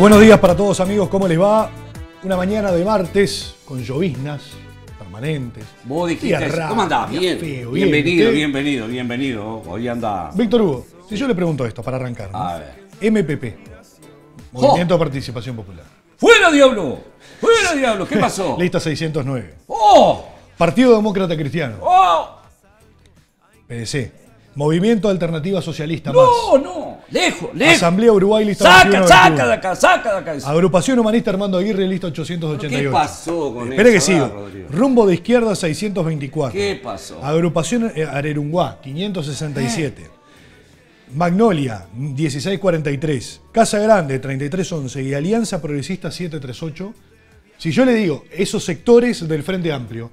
Buenos días para todos amigos, ¿cómo les va? Una mañana de martes con lloviznas permanentes. Vos dijiste, ¿cómo andás? Bien, feo, bien. bienvenido, bienvenido, bienvenido. Hoy anda. Víctor Hugo, si yo le pregunto esto para arrancar, ¿no? A ver. MPP, Movimiento de Participación Popular. ¡Fuera, diablo! ¡Fuera, diablo! ¿Qué pasó? Lista 609. ¡Oh! Partido Demócrata Cristiano, ¡Oh! PDC. Movimiento Alternativa Socialista ¡No, Más. no! ¡Lejos, lejos! Asamblea Uruguay, lista ¡Saca, 21 saca de 21. acá, saca de acá! eso. Agrupación Humanista Armando Aguirre, lista 888. ¿Qué pasó con Espere que eso, sigo. ah, Rodrigo? Rumbo de izquierda 624. ¿Qué pasó? Agrupación eh, Arerunguá 567. Magnolia 1643. Casa Grande 3311 y Alianza Progresista 738. Si yo le digo esos sectores del Frente Amplio,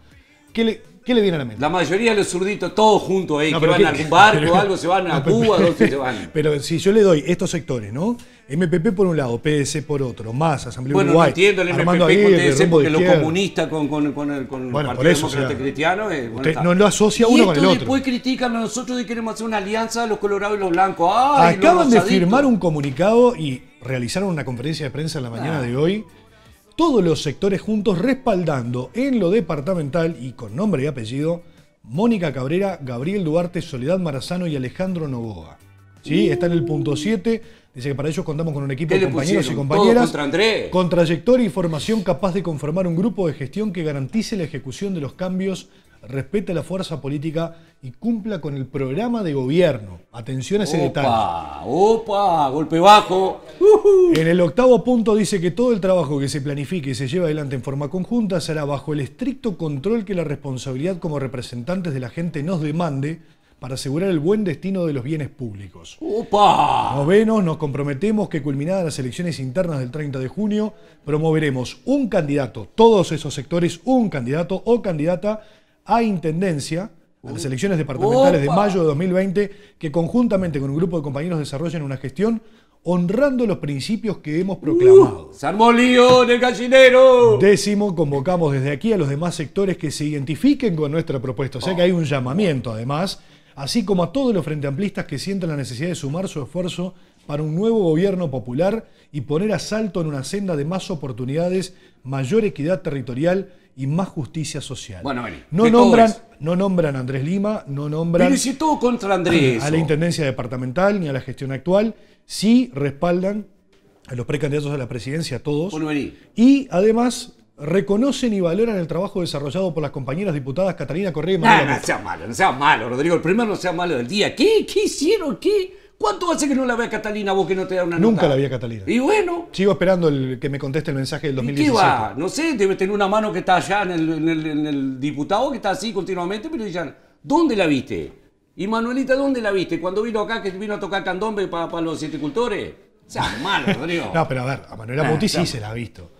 ¿qué le, qué le viene a la mente? La mayoría de los zurditos todos juntos ahí, No, que pero van ¿qué- a algún barco pero- o algo, se van a no, pero- Cuba, ¿dónde se van? Pero si yo le doy estos sectores, ¿no? MPP por un lado, PDC por otro, más Asamblea Bueno, Uruguay. no entiendo el MPP con Aguirre, Rumbo de porque lo comunista con, con, con el, con el Bueno, Partido eso, Demócrata o sea, Cristiano. eh, bueno, usted no lo asocia Y uno con el otro. después critican a nosotros de que queremos hacer una alianza los colorados y los blancos. ¡Ay, los Acaban de firmar un comunicado y realizaron una conferencia de prensa en la mañana Ah. de hoy. Todos los sectores juntos respaldando en lo departamental y con nombre y apellido Mónica Cabrera, Gabriel Duarte, Soledad Marazano y Alejandro Novoa. ¿Sí? Está en el punto 7. Dice que para ellos contamos con un equipo ¿Qué de compañeros y compañeras ¿Todo contra Andrés? con trayectoria y formación capaz de conformar un grupo de gestión que garantice la ejecución de los cambios, respete la fuerza política y cumpla con el programa de gobierno. Atención a ese detalle. Opa, opa, golpe bajo. En el octavo punto dice que todo el trabajo que se planifique y se lleve adelante en forma conjunta será bajo el estricto control que la responsabilidad como representantes de la gente nos demande para asegurar el buen destino de los bienes públicos. Opa. Novenos, nos comprometemos que culminadas las elecciones internas del 30 de junio, promoveremos un candidato, todos esos sectores, un candidato o candidata a intendencia a las elecciones departamentales de mayo de 2020, que conjuntamente con un grupo de compañeros desarrollen una gestión honrando los principios que hemos proclamado. Se armó lío en el gallinero. Décimo, convocamos desde aquí a los demás sectores que se identifiquen con nuestra propuesta. O sea que hay un llamamiento, además, así como a todos los frente amplistas que sientan la necesidad de sumar su esfuerzo para un nuevo gobierno popular y poner a salto en una senda de más oportunidades, mayor equidad territorial y más justicia social. Bueno, vení, no nombran, no nombran a Andrés Lima, no nombran Pero si todo contra Andrés. a la intendencia departamental ni a la gestión actual, sí respaldan a los precandidatos a la presidencia, a todos. Bueno, vení. Y además reconocen y valoran el trabajo desarrollado por las compañeras diputadas Catalina Correa y No, Manuela no Mota. sea malo, no sea malo, Rodrigo. El primero no sea malo del día. ¿Qué? ¿Qué hicieron? ¿Qué? ¿Cuánto hace que no la ve a Catalina vos que no te da una Nunca nota? la vi a Catalina. Y bueno, Sigo esperando el, que me conteste el mensaje del ¿y 2017. qué va? No sé, debe tener una mano que está allá en el, en el- en el diputado que está así continuamente, pero ya, ¿dónde la viste? Y Manuelita, ¿dónde la viste? Cuando vino acá, que vino a tocar candombe para los viticultores. Sea malo, Rodrigo. No, pero a ver, a Manuela Ah, Muti sí claro. se la ha visto.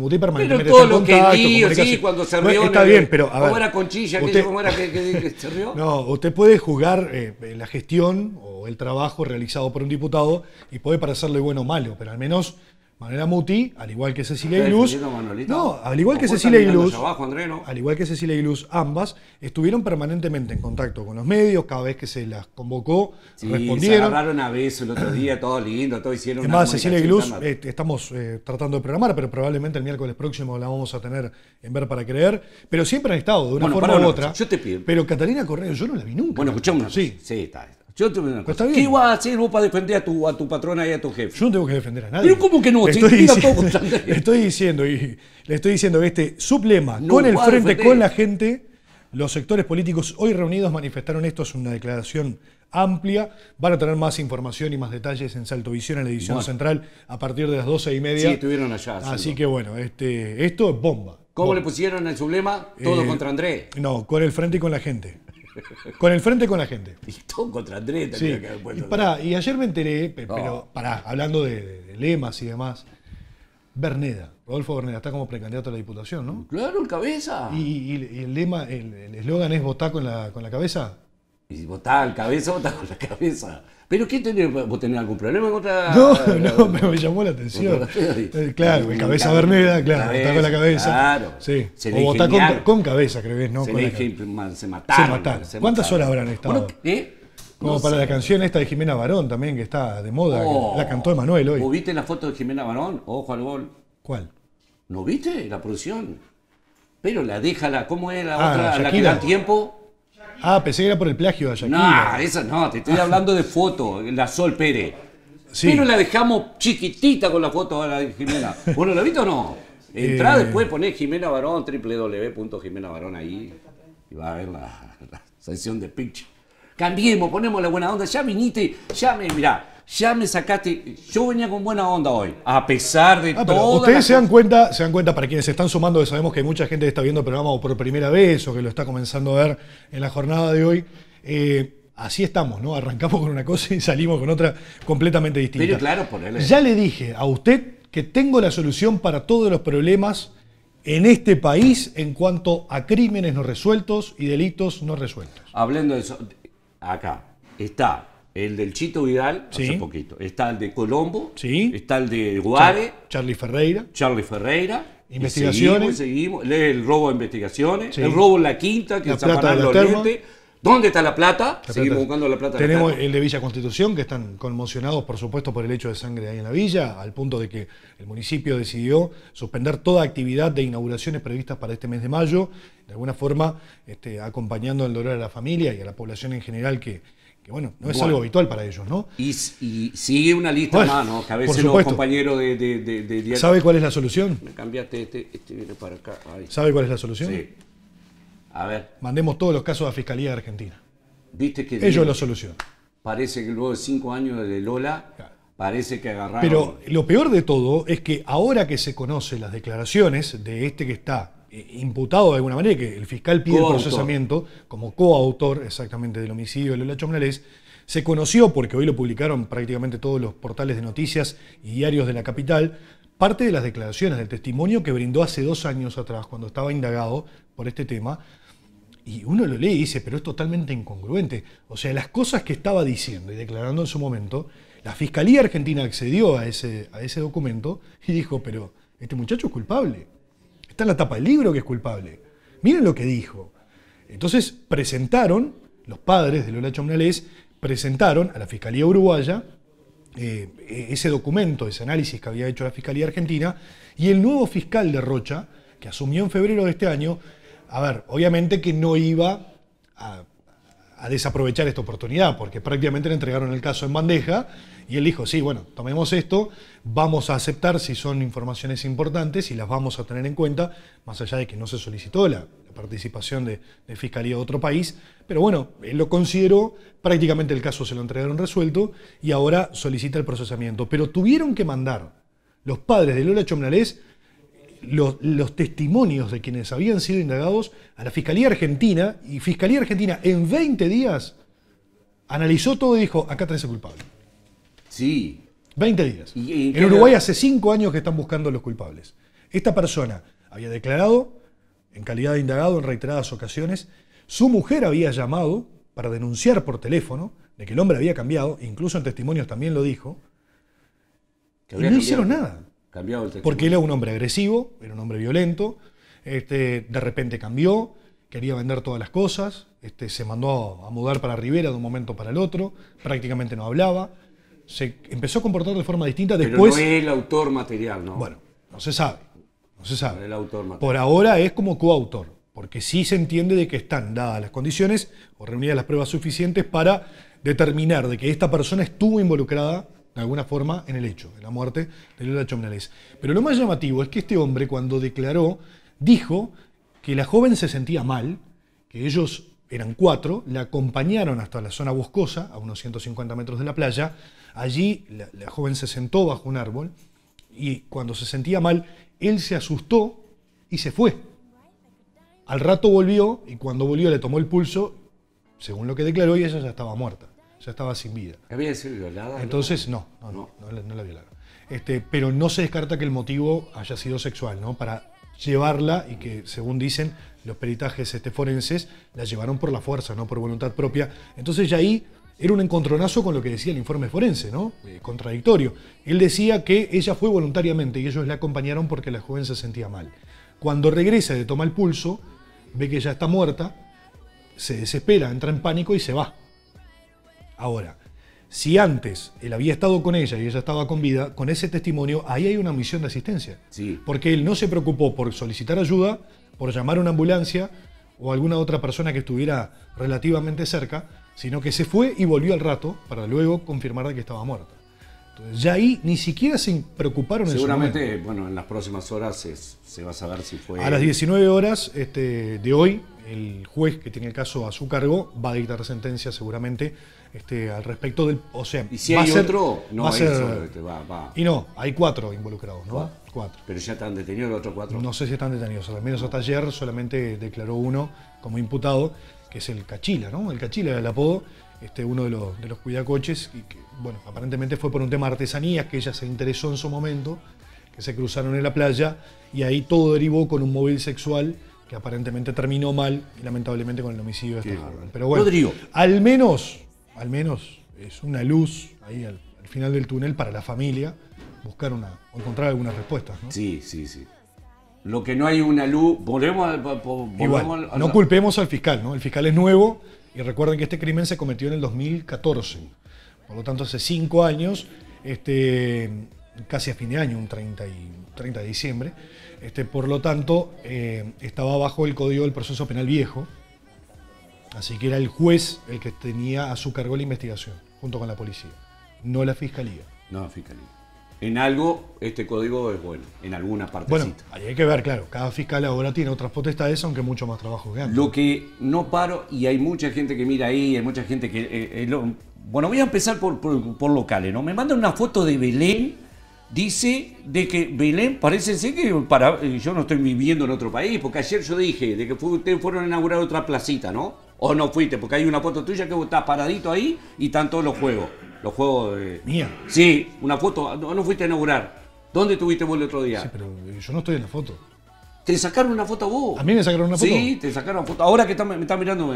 Muti permanentemente Pero todo lo que contacto, dio, comunicación. sí, cuando se rió. en Está bien, pero a ver. ¿Cómo era Conchilla? que usted- dijo, ¿Cómo era que, que- que se rió? No, usted puede juzgar eh, la gestión o el trabajo realizado por un diputado y puede parecerle bueno o malo, pero al menos Manuela Muti, al igual que Cecilia ¿Está Iglus, defendiendo a Manuelita? no, al igual que ¿O vos Cecilia allá abajo, no? al igual que Cecilia Iglus, ambas estuvieron permanentemente en contacto con los medios, cada vez que se las convocó, Sí, se respondieron. agarraron a beso el otro día, todo lindo, todo hicieron Además, Cecilia comunicación eh, estamos eh, tratando de programar, pero probablemente el miércoles próximo la vamos a tener en Ver para Creer. Pero siempre han estado, de una Bueno, forma u otra. yo te pido. Pero Catalina Correa, yo no la vi nunca. Bueno, cosa. Sí. Sí, está. Yo te pido una Pues ¿Qué vas a hacer vos para defender a tu, a tu patrona y a tu jefe? Yo no tengo que defender a nadie. Pero ¿cómo que no? Le Si estoy, todo diciendo, Andrés. le estoy diciendo y le estoy diciendo que este sublema No con el a frente, con la gente, los sectores políticos hoy reunidos manifestaron esto, es una declaración amplia. Van a tener más información y más detalles en Salto Visión en la edición Bueno. central a partir de las 12 y media. Sí, estuvieron allá. Así que bueno, este, esto es bomba. ¿Cómo Bomba. le pusieron el sublema? Todo Eh, contra Andrés. No, con el frente y con la gente. Con el frente y con la gente. Y todo contra Andrés Sí. tendría que haber Y, puesto. pará, y ayer me enteré, pero pará, hablando de, de- de lemas y demás, Berneda, Rodolfo Berneda, está como precandidato a la diputación, ¿no? Claro, el cabeza. Y, y- y el lema, el el eslogan es votar con la, con la cabeza. Y vos estás al cabeza, vos estás con la cabeza. ¿Pero qué tenés? ¿Vos tenés algún problema con otra.? No, no, me, llamó la atención. Eh, Claro, el cabeza cabeza, Verneda, claro, está con la cabeza. claro. Sí. Se o vos estás con, cabeza, creo ¿no? se, Con la cabeza. se mataron. Se mataron. se ¿Cuántas mataron. horas habrán estado? Bueno, ¿eh? Como No para sé. la canción esta de Jimena Barón también, que está de moda, Oh. la cantó Emanuel ¿Vos hoy. viste la foto de Jimena Barón? Ojo al gol. ¿Cuál? ¿No viste la producción? Pero la déjala, ¿cómo es la Ah, otra? La que da tiempo. Ah, pensé que era por el plagio de No, Shakira. esa no, te estoy hablando de foto, la Sol Pérez. Sí. Pero la dejamos chiquitita con la foto de Jimena. Bueno, ¿la viste o no? Entrá Eh. después, ponés Jimena Barón, www.jimenabarón ahí y va a ver la, la sección de picture. Cambiemos, ponemos la buena onda. Ya viniste, ya me, mirá, ya me sacaste. Yo venía con buena onda hoy, a pesar de Ah, todo. ustedes se dan cuenta, se dan cuenta para quienes se están sumando, que sabemos que hay mucha gente que está viendo el programa por primera vez o que lo está comenzando a ver en la jornada de hoy. eh, así estamos, ¿no? Arrancamos con una cosa y salimos con otra completamente distinta. Pero claro, ponele. Ya le dije a usted que tengo la solución para todos los problemas en este país en cuanto a crímenes no resueltos y delitos no resueltos. Hablando de eso, acá está el del Chito Vidal, Sí. hace poquito. Está el de Colombo, Sí. está el de Guare, Charlie Ferreira. Charlie Ferreira. y Investigaciones. Seguimos, y seguimos. El robo de investigaciones, Sí. el robo en la quinta, que La es plata afanar de la los terma. lentes. ¿Dónde está la plata? La Seguimos plata. buscando la plata. Tenemos el de Villa Constitución, que están conmocionados, por supuesto, por el hecho de sangre ahí en la villa, al punto de que el municipio decidió suspender toda actividad de inauguraciones previstas para este mes de mayo, de alguna forma este, acompañando el dolor a la familia y a la población en general, que, que, bueno, no es Bueno. algo habitual para ellos, ¿no? Y, y sigue una lista Bueno, más, ¿no? Que a veces los compañeros de, de, de, de diario- ¿Sabe cuál es la solución? Me cambiaste este, este viene para acá. Ahí. ¿Sabe cuál es la solución? Sí. A ver, Mandemos todos los casos a Fiscalía de Argentina. viste que Ellos lo solucionan. parece que luego de cinco años de Lola, Claro. parece que agarraron. Pero lo peor de todo es que ahora que se conocen las declaraciones de este que está imputado de alguna manera, que el fiscal pide el procesamiento como coautor exactamente del homicidio de Lola Chomnales, se conoció, porque hoy lo publicaron prácticamente todos los portales de noticias y diarios de la capital, parte de las declaraciones, del testimonio que brindó hace dos años atrás, cuando estaba indagado por este tema, y uno lo lee y dice, pero es totalmente incongruente. O sea, las cosas que estaba diciendo y declarando en su momento, la Fiscalía Argentina accedió a ese, a ese documento y dijo, pero este muchacho es culpable. Está en la tapa del libro que es culpable. Miren lo que dijo. Entonces presentaron, los padres de Lola Chomnales, presentaron a la Fiscalía Uruguaya eh, ese documento, ese análisis que había hecho la Fiscalía Argentina, y el nuevo fiscal de Rocha, que asumió en febrero de este año, a ver, obviamente que no iba a, a desaprovechar esta oportunidad, porque prácticamente le entregaron el caso en bandeja, y él dijo, sí, bueno, tomemos esto, vamos a aceptar si son informaciones importantes y las vamos a tener en cuenta, más allá de que no se solicitó la, participación de, de Fiscalía de otro país, pero bueno, él lo consideró, prácticamente el caso se lo entregaron resuelto y ahora solicita el procesamiento. Pero tuvieron que mandar los padres de Lola Chomnalés los, los testimonios de quienes habían sido indagados a la Fiscalía Argentina y Fiscalía Argentina en 20 días analizó todo y dijo, acá tenés el culpable. Sí. 20 días. ¿Y- y en Uruguay hace 5 años que están buscando a los culpables. Esta persona había declarado, en calidad de indagado en reiteradas ocasiones, su mujer había llamado para denunciar por teléfono de que el hombre había cambiado, incluso en testimonios también lo dijo, y no hicieron nada. Cambiado el testimonio. Porque él era un hombre agresivo, era un hombre violento, este, de repente cambió, quería vender todas las cosas, este, se mandó a mudar para Rivera de un momento para el otro, prácticamente no hablaba, se empezó a comportar de forma distinta Pero después. no es el autor material, ¿no? Bueno, no se sabe, no se sabe. el autor material. Por ahora es como coautor, porque sí se entiende de que están dadas las condiciones o reunidas las pruebas suficientes para determinar de que esta persona estuvo involucrada de alguna forma en el hecho, en la muerte de Lola Chomnales. Pero lo más llamativo es que este hombre cuando declaró dijo que la joven se sentía mal, que ellos eran cuatro, la acompañaron hasta la zona boscosa, a unos 150 metros de la playa, allí la, joven se sentó bajo un árbol y cuando se sentía mal, él se asustó y se fue. Al rato volvió y cuando volvió le tomó el pulso, según lo que declaró, y ella ya estaba muerta, ya estaba sin vida. ¿Había sido violada? Entonces, no, no, no, no, la- no la violaron. Este, pero no se descarta que el motivo haya sido sexual, ¿no? Para llevarla y que, según dicen los peritajes este, forenses, la llevaron por la fuerza, no por voluntad propia. Entonces ya ahí era un encontronazo con lo que decía el informe forense, ¿no? Eh, contradictorio. Él decía que ella fue voluntariamente y ellos la acompañaron porque la joven se sentía mal. Cuando regresa de toma el pulso, ve que ella está muerta, se desespera, entra en pánico y se va. Ahora, si antes él había estado con ella y ella estaba con vida, con ese testimonio, ahí hay una misión de asistencia. Sí. Porque él no se preocupó por solicitar ayuda, por llamar a una ambulancia o alguna otra persona que estuviera relativamente cerca, sino que se fue y volvió al rato para luego confirmar de que estaba muerta. Entonces, ya ahí ni siquiera se preocuparon en su momento. Seguramente, bueno, en las próximas horas se, se va a saber si fue. A las 19 horas este, de hoy, el juez que tiene el caso a su cargo va a dictar sentencia seguramente este, al respecto del. O sea, Y si va hay ser- otro, no va él ser- solo, este, va, va. Y no, hay cuatro involucrados, ¿no? ¿Cuatro? Cuatro. Pero ya están detenidos los otros cuatro. No sé si están detenidos, al menos hasta ayer solamente declaró uno como imputado, que es el Cachila, ¿no? El Cachila era el apodo, este, uno de los, de los cuidacoches, y que, bueno, aparentemente fue por un tema de artesanías que ella se interesó en su momento, que se cruzaron en la playa, y ahí todo derivó con un móvil sexual que aparentemente terminó mal, y lamentablemente con el homicidio de esta. Pero bueno, Rodrigo. al menos, al menos es una luz ahí al, al final del túnel para la familia buscar una, o encontrar algunas respuestas, ¿no? Sí, sí, sí. Lo que no hay una luz, volvemos al. Igual, al- no culpemos al fiscal, ¿no? El fiscal es nuevo y recuerden que este crimen se cometió en el 2014. Por lo tanto, hace cinco años, este, casi a fin de año, un 30, y, 30 de diciembre. Este, por lo tanto, eh, estaba bajo el Código del Proceso Penal Viejo. Así que era el juez el que tenía a su cargo la investigación, junto con la policía, no la fiscalía. No, fiscalía. En algo, este código es bueno, en alguna Bueno, partecita. ahí hay que ver, claro, cada fiscal ahora tiene otras potestades, aunque mucho más trabajo que antes. Lo que no paro, y hay mucha gente que mira ahí, hay mucha gente que... eh, eh, lo- bueno, voy a empezar por, por- por locales, ¿no? Me mandan una foto de Belén, dice de que Belén, parece ser que para, eh, yo no estoy viviendo en otro país, porque ayer yo dije de que fue- ustedes fueron a inaugurar otra placita, ¿no? O no fuiste, porque hay una foto tuya que vos estás paradito ahí y están todos los juegos. Los juegos de... Mía. Sí, una foto, no, no fuiste a inaugurar. ¿Dónde estuviste vos el otro día? Sí, pero eh, yo no estoy en la foto. Te sacaron una foto a vos. ¿A mí me sacaron una foto? Sí, te sacaron foto. Ahora que está- me está mirando.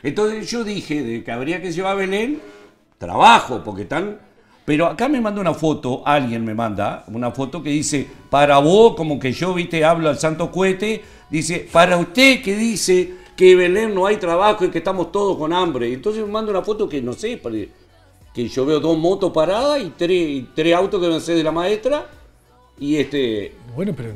Entonces yo dije de que habría que llevar a Belén trabajo, porque están. Pero acá me manda una foto, alguien me manda una foto que dice, para vos, como que yo, viste, hablo al santo cohete, dice, para usted que dice que en Belén no hay trabajo y que estamos todos con hambre. Entonces me manda una foto que no sé, pare- que yo veo dos motos paradas y tres, y tres autos que van a ser de la maestra. Y este, Bueno, pero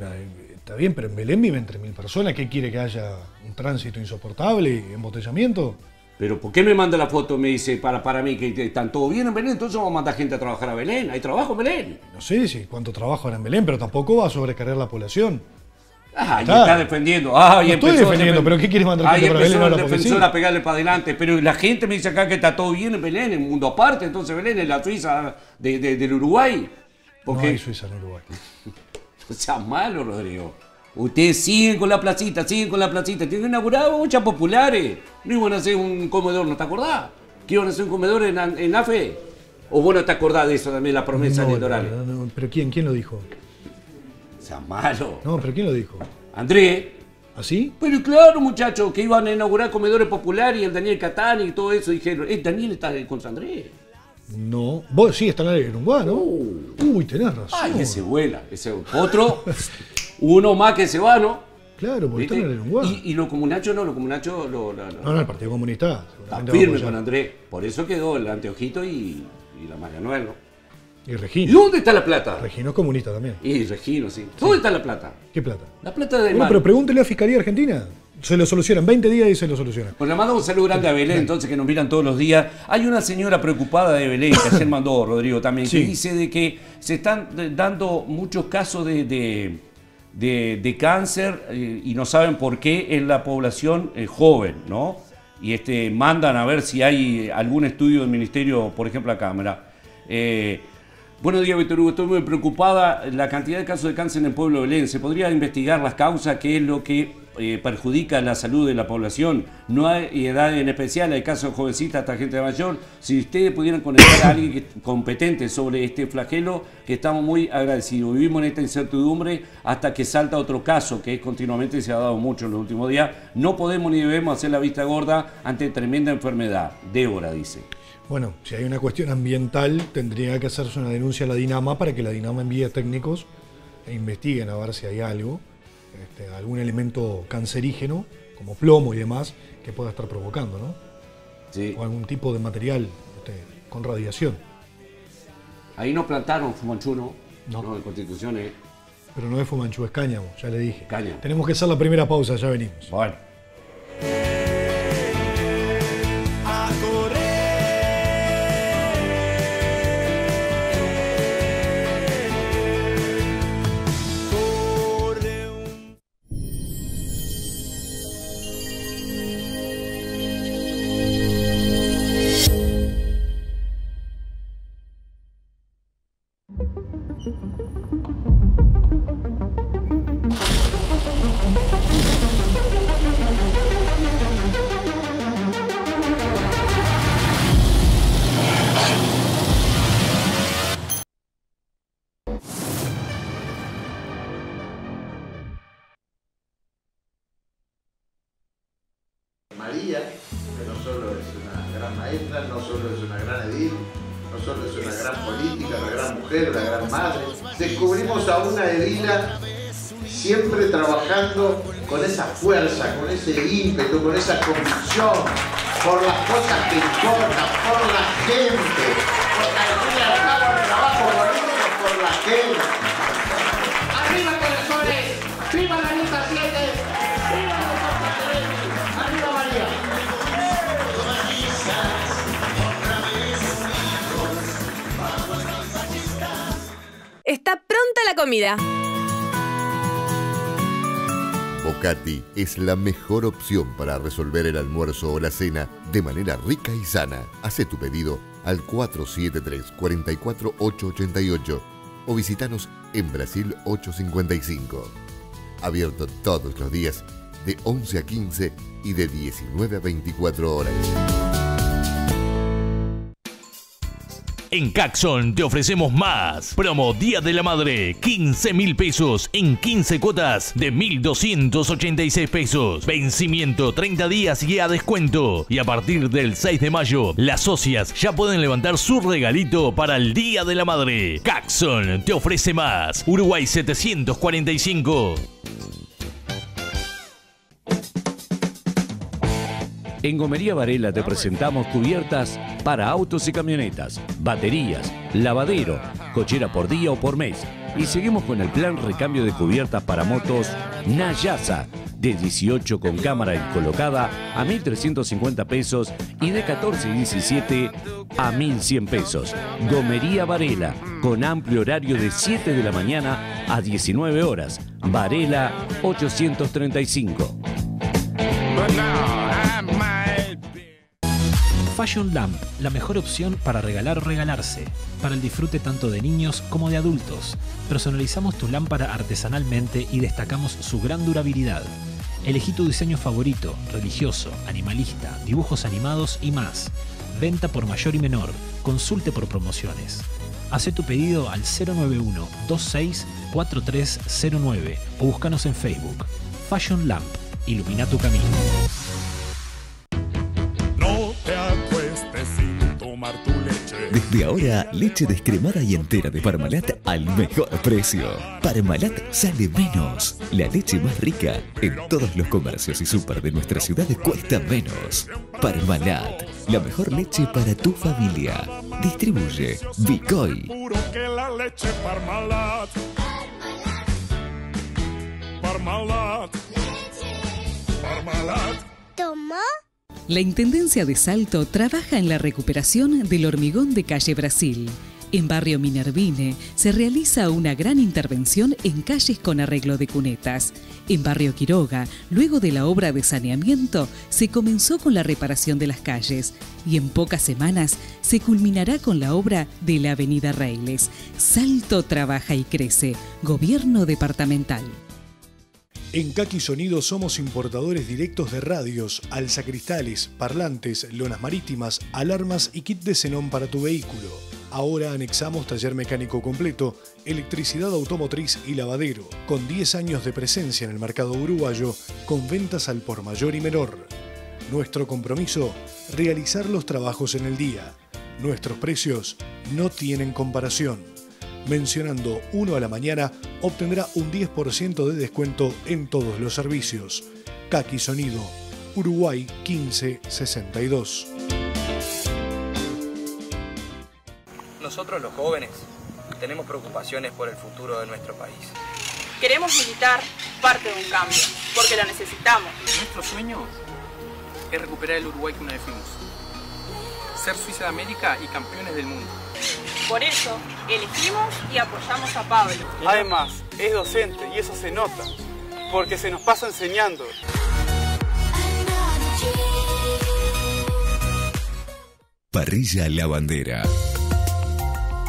está bien, pero en Belén viven 3.000 personas. ¿Qué quiere que haya un tránsito insoportable y embotellamiento? Pero ¿por qué me manda la foto? Me dice para, para mí que están todos bien en Belén, entonces vamos a mandar gente a trabajar a Belén. Hay trabajo en Belén. No sé si cuánto trabajo hará en Belén, pero tampoco va a sobrecargar la población. Ah, y está defendiendo. Ah, y No estoy defendiendo, defen- pero ¿qué quieres mandar Ahí para empezó Belén el defensor a pegarle para adelante. Pero la gente me dice acá que está todo bien en Belén, en mundo aparte. Entonces Belén es la Suiza de- de- del Uruguay. No Porque hay Suiza en Uruguay. no sea malo, Rodrigo. Ustedes siguen con la placita, siguen con la placita. Tienen inaugurado muchas populares. No iban a hacer un comedor, ¿no te acordás? Que iban a hacer un comedor en, en AFE. ¿O vos no te acordás de eso también, la promesa No, electoral? no, no, pero ¿quién, ¿quién lo dijo? Sea malo. No, pero ¿quién lo dijo? Andrés. ¿Así? Pero claro, muchachos, que iban a inaugurar comedores populares y el Daniel Catani y todo eso. Dijeron, eh, Daniel está con Andrés. No. Vos sí, está en Uruguay, ¿no? Uy, tenés razón. Ay, ese vuela. Ese otro, uno más que se va, ¿no? Claro, porque ¿Viste? está en Uruguay. Y, y los comunachos no, los comunachos lo, lo- lo- No, no, el Partido Comunista. está firme con Andrés. Por eso quedó el anteojito y, y la María Noel, ¿no? Y ¿Y Regino. dónde está la plata? Regino es comunista también. Y Regino, sí. ¿Dónde está la plata? ¿Qué plata? La plata de Bueno, mar. pero pregúntele a Fiscalía Argentina. Se lo solucionan. 20 días y se lo solucionan. Pues le mando un saludo grande a Belén, entonces, que nos miran todos los días. Hay una señora preocupada de Belén, que ayer mandó Rodrigo también, que dice de que se están dando muchos casos de, de, de- de cáncer eh, y no saben por qué en la población eh, joven, ¿no? Y este, mandan a ver si hay algún estudio del ministerio, por ejemplo, a cámara. Eh, Buenos días, Víctor Hugo. Estoy muy preocupada. La cantidad de casos de cáncer en el pueblo de Belén. ¿Se podría investigar las causas? ¿Qué es lo que eh, perjudica la salud de la población. No hay edad en especial, hay casos jovencitas hasta gente mayor. Si ustedes pudieran conectar a alguien competente sobre este flagelo, que estamos muy agradecidos. Vivimos en esta incertidumbre hasta que salta otro caso, que es continuamente se ha dado mucho en los últimos días. No podemos ni debemos hacer la vista gorda ante tremenda enfermedad. Débora dice. Bueno, si hay una cuestión ambiental, tendría que hacerse una denuncia a la Dinama para que la Dinama envíe técnicos e investiguen a ver si hay algo, este, algún elemento cancerígeno, como plomo y demás, que pueda estar provocando, ¿no? Sí. O algún tipo de material este, con radiación. Ahí no plantaron Fumanchuno, No. no, en Constitución, eh. Pero no es Fumanchu, es cáñamo, ya le dije. Cáñamo. Tenemos que hacer la primera pausa, ya venimos. Bueno. Es la mejor opción para resolver el almuerzo o la cena de manera rica y sana. Hace tu pedido al 473-44888 o visitanos en Brasil 855. Abierto todos los días de 11 a 15 y de 19 a 24 horas. En Caxon te ofrecemos más. Promo Día de la Madre, 15 mil pesos en 15 cuotas de 1.286 pesos. Vencimiento 30 días y a descuento. Y a partir del 6 de mayo, las socias ya pueden levantar su regalito para el Día de la Madre. Caxon te ofrece más. Uruguay 745. En Gomería Varela te presentamos cubiertas para autos y camionetas, baterías, lavadero, cochera por día o por mes. Y seguimos con el plan recambio de cubiertas para motos Nayasa, de 18 con cámara colocada a 1.350 pesos y de 14 y 17 a 1.100 pesos. Gomería Varela, con amplio horario de 7 de la mañana a 19 horas. Varela 835. Fashion Lamp, la mejor opción para regalar o regalarse, para el disfrute tanto de niños como de adultos. Personalizamos tu lámpara artesanalmente y destacamos su gran durabilidad. Elegí tu diseño favorito, religioso, animalista, dibujos animados y más. Venta por mayor y menor. Consulte por promociones. Haz tu pedido al 091 26 4309 o búscanos en Facebook. Fashion Lamp. Ilumina tu camino. Desde ahora, leche descremada y entera de Parmalat al mejor precio. Parmalat sale menos. La leche más rica en todos los comercios y súper de nuestra ciudad cuesta menos. Parmalat, la mejor leche para tu familia. Distribuye Bicoy. Que la leche Parmalat. Parmalat. Parmalat. La Intendencia de Salto trabaja en la recuperación del hormigón de calle Brasil. En barrio Minervine se realiza una gran intervención en calles con arreglo de cunetas. En barrio Quiroga, luego de la obra de saneamiento, se comenzó con la reparación de las calles y en pocas semanas se culminará con la obra de la Avenida Reiles. Salto trabaja y crece. Gobierno departamental. En Kaki Sonido somos importadores directos de radios, alzacristales, parlantes, lonas marítimas, alarmas y kit de xenón para tu vehículo. Ahora anexamos taller mecánico completo, electricidad automotriz y lavadero, con 10 años de presencia en el mercado uruguayo, con ventas al por mayor y menor. Nuestro compromiso, realizar los trabajos en el día. Nuestros precios no tienen comparación. Mencionando uno a la mañana, obtendrá un 10% de descuento en todos los servicios. Kaki Sonido, Uruguay 1562. Nosotros los jóvenes tenemos preocupaciones por el futuro de nuestro país. Queremos militar parte de un cambio, porque la necesitamos. Nuestro sueño es recuperar el Uruguay que una vez fuimos. Ser Suiza de América y campeones del mundo. Por eso, elegimos y apoyamos a Pablo. Además, es docente y eso se nota, porque se nos pasa enseñando. Parrilla La Bandera.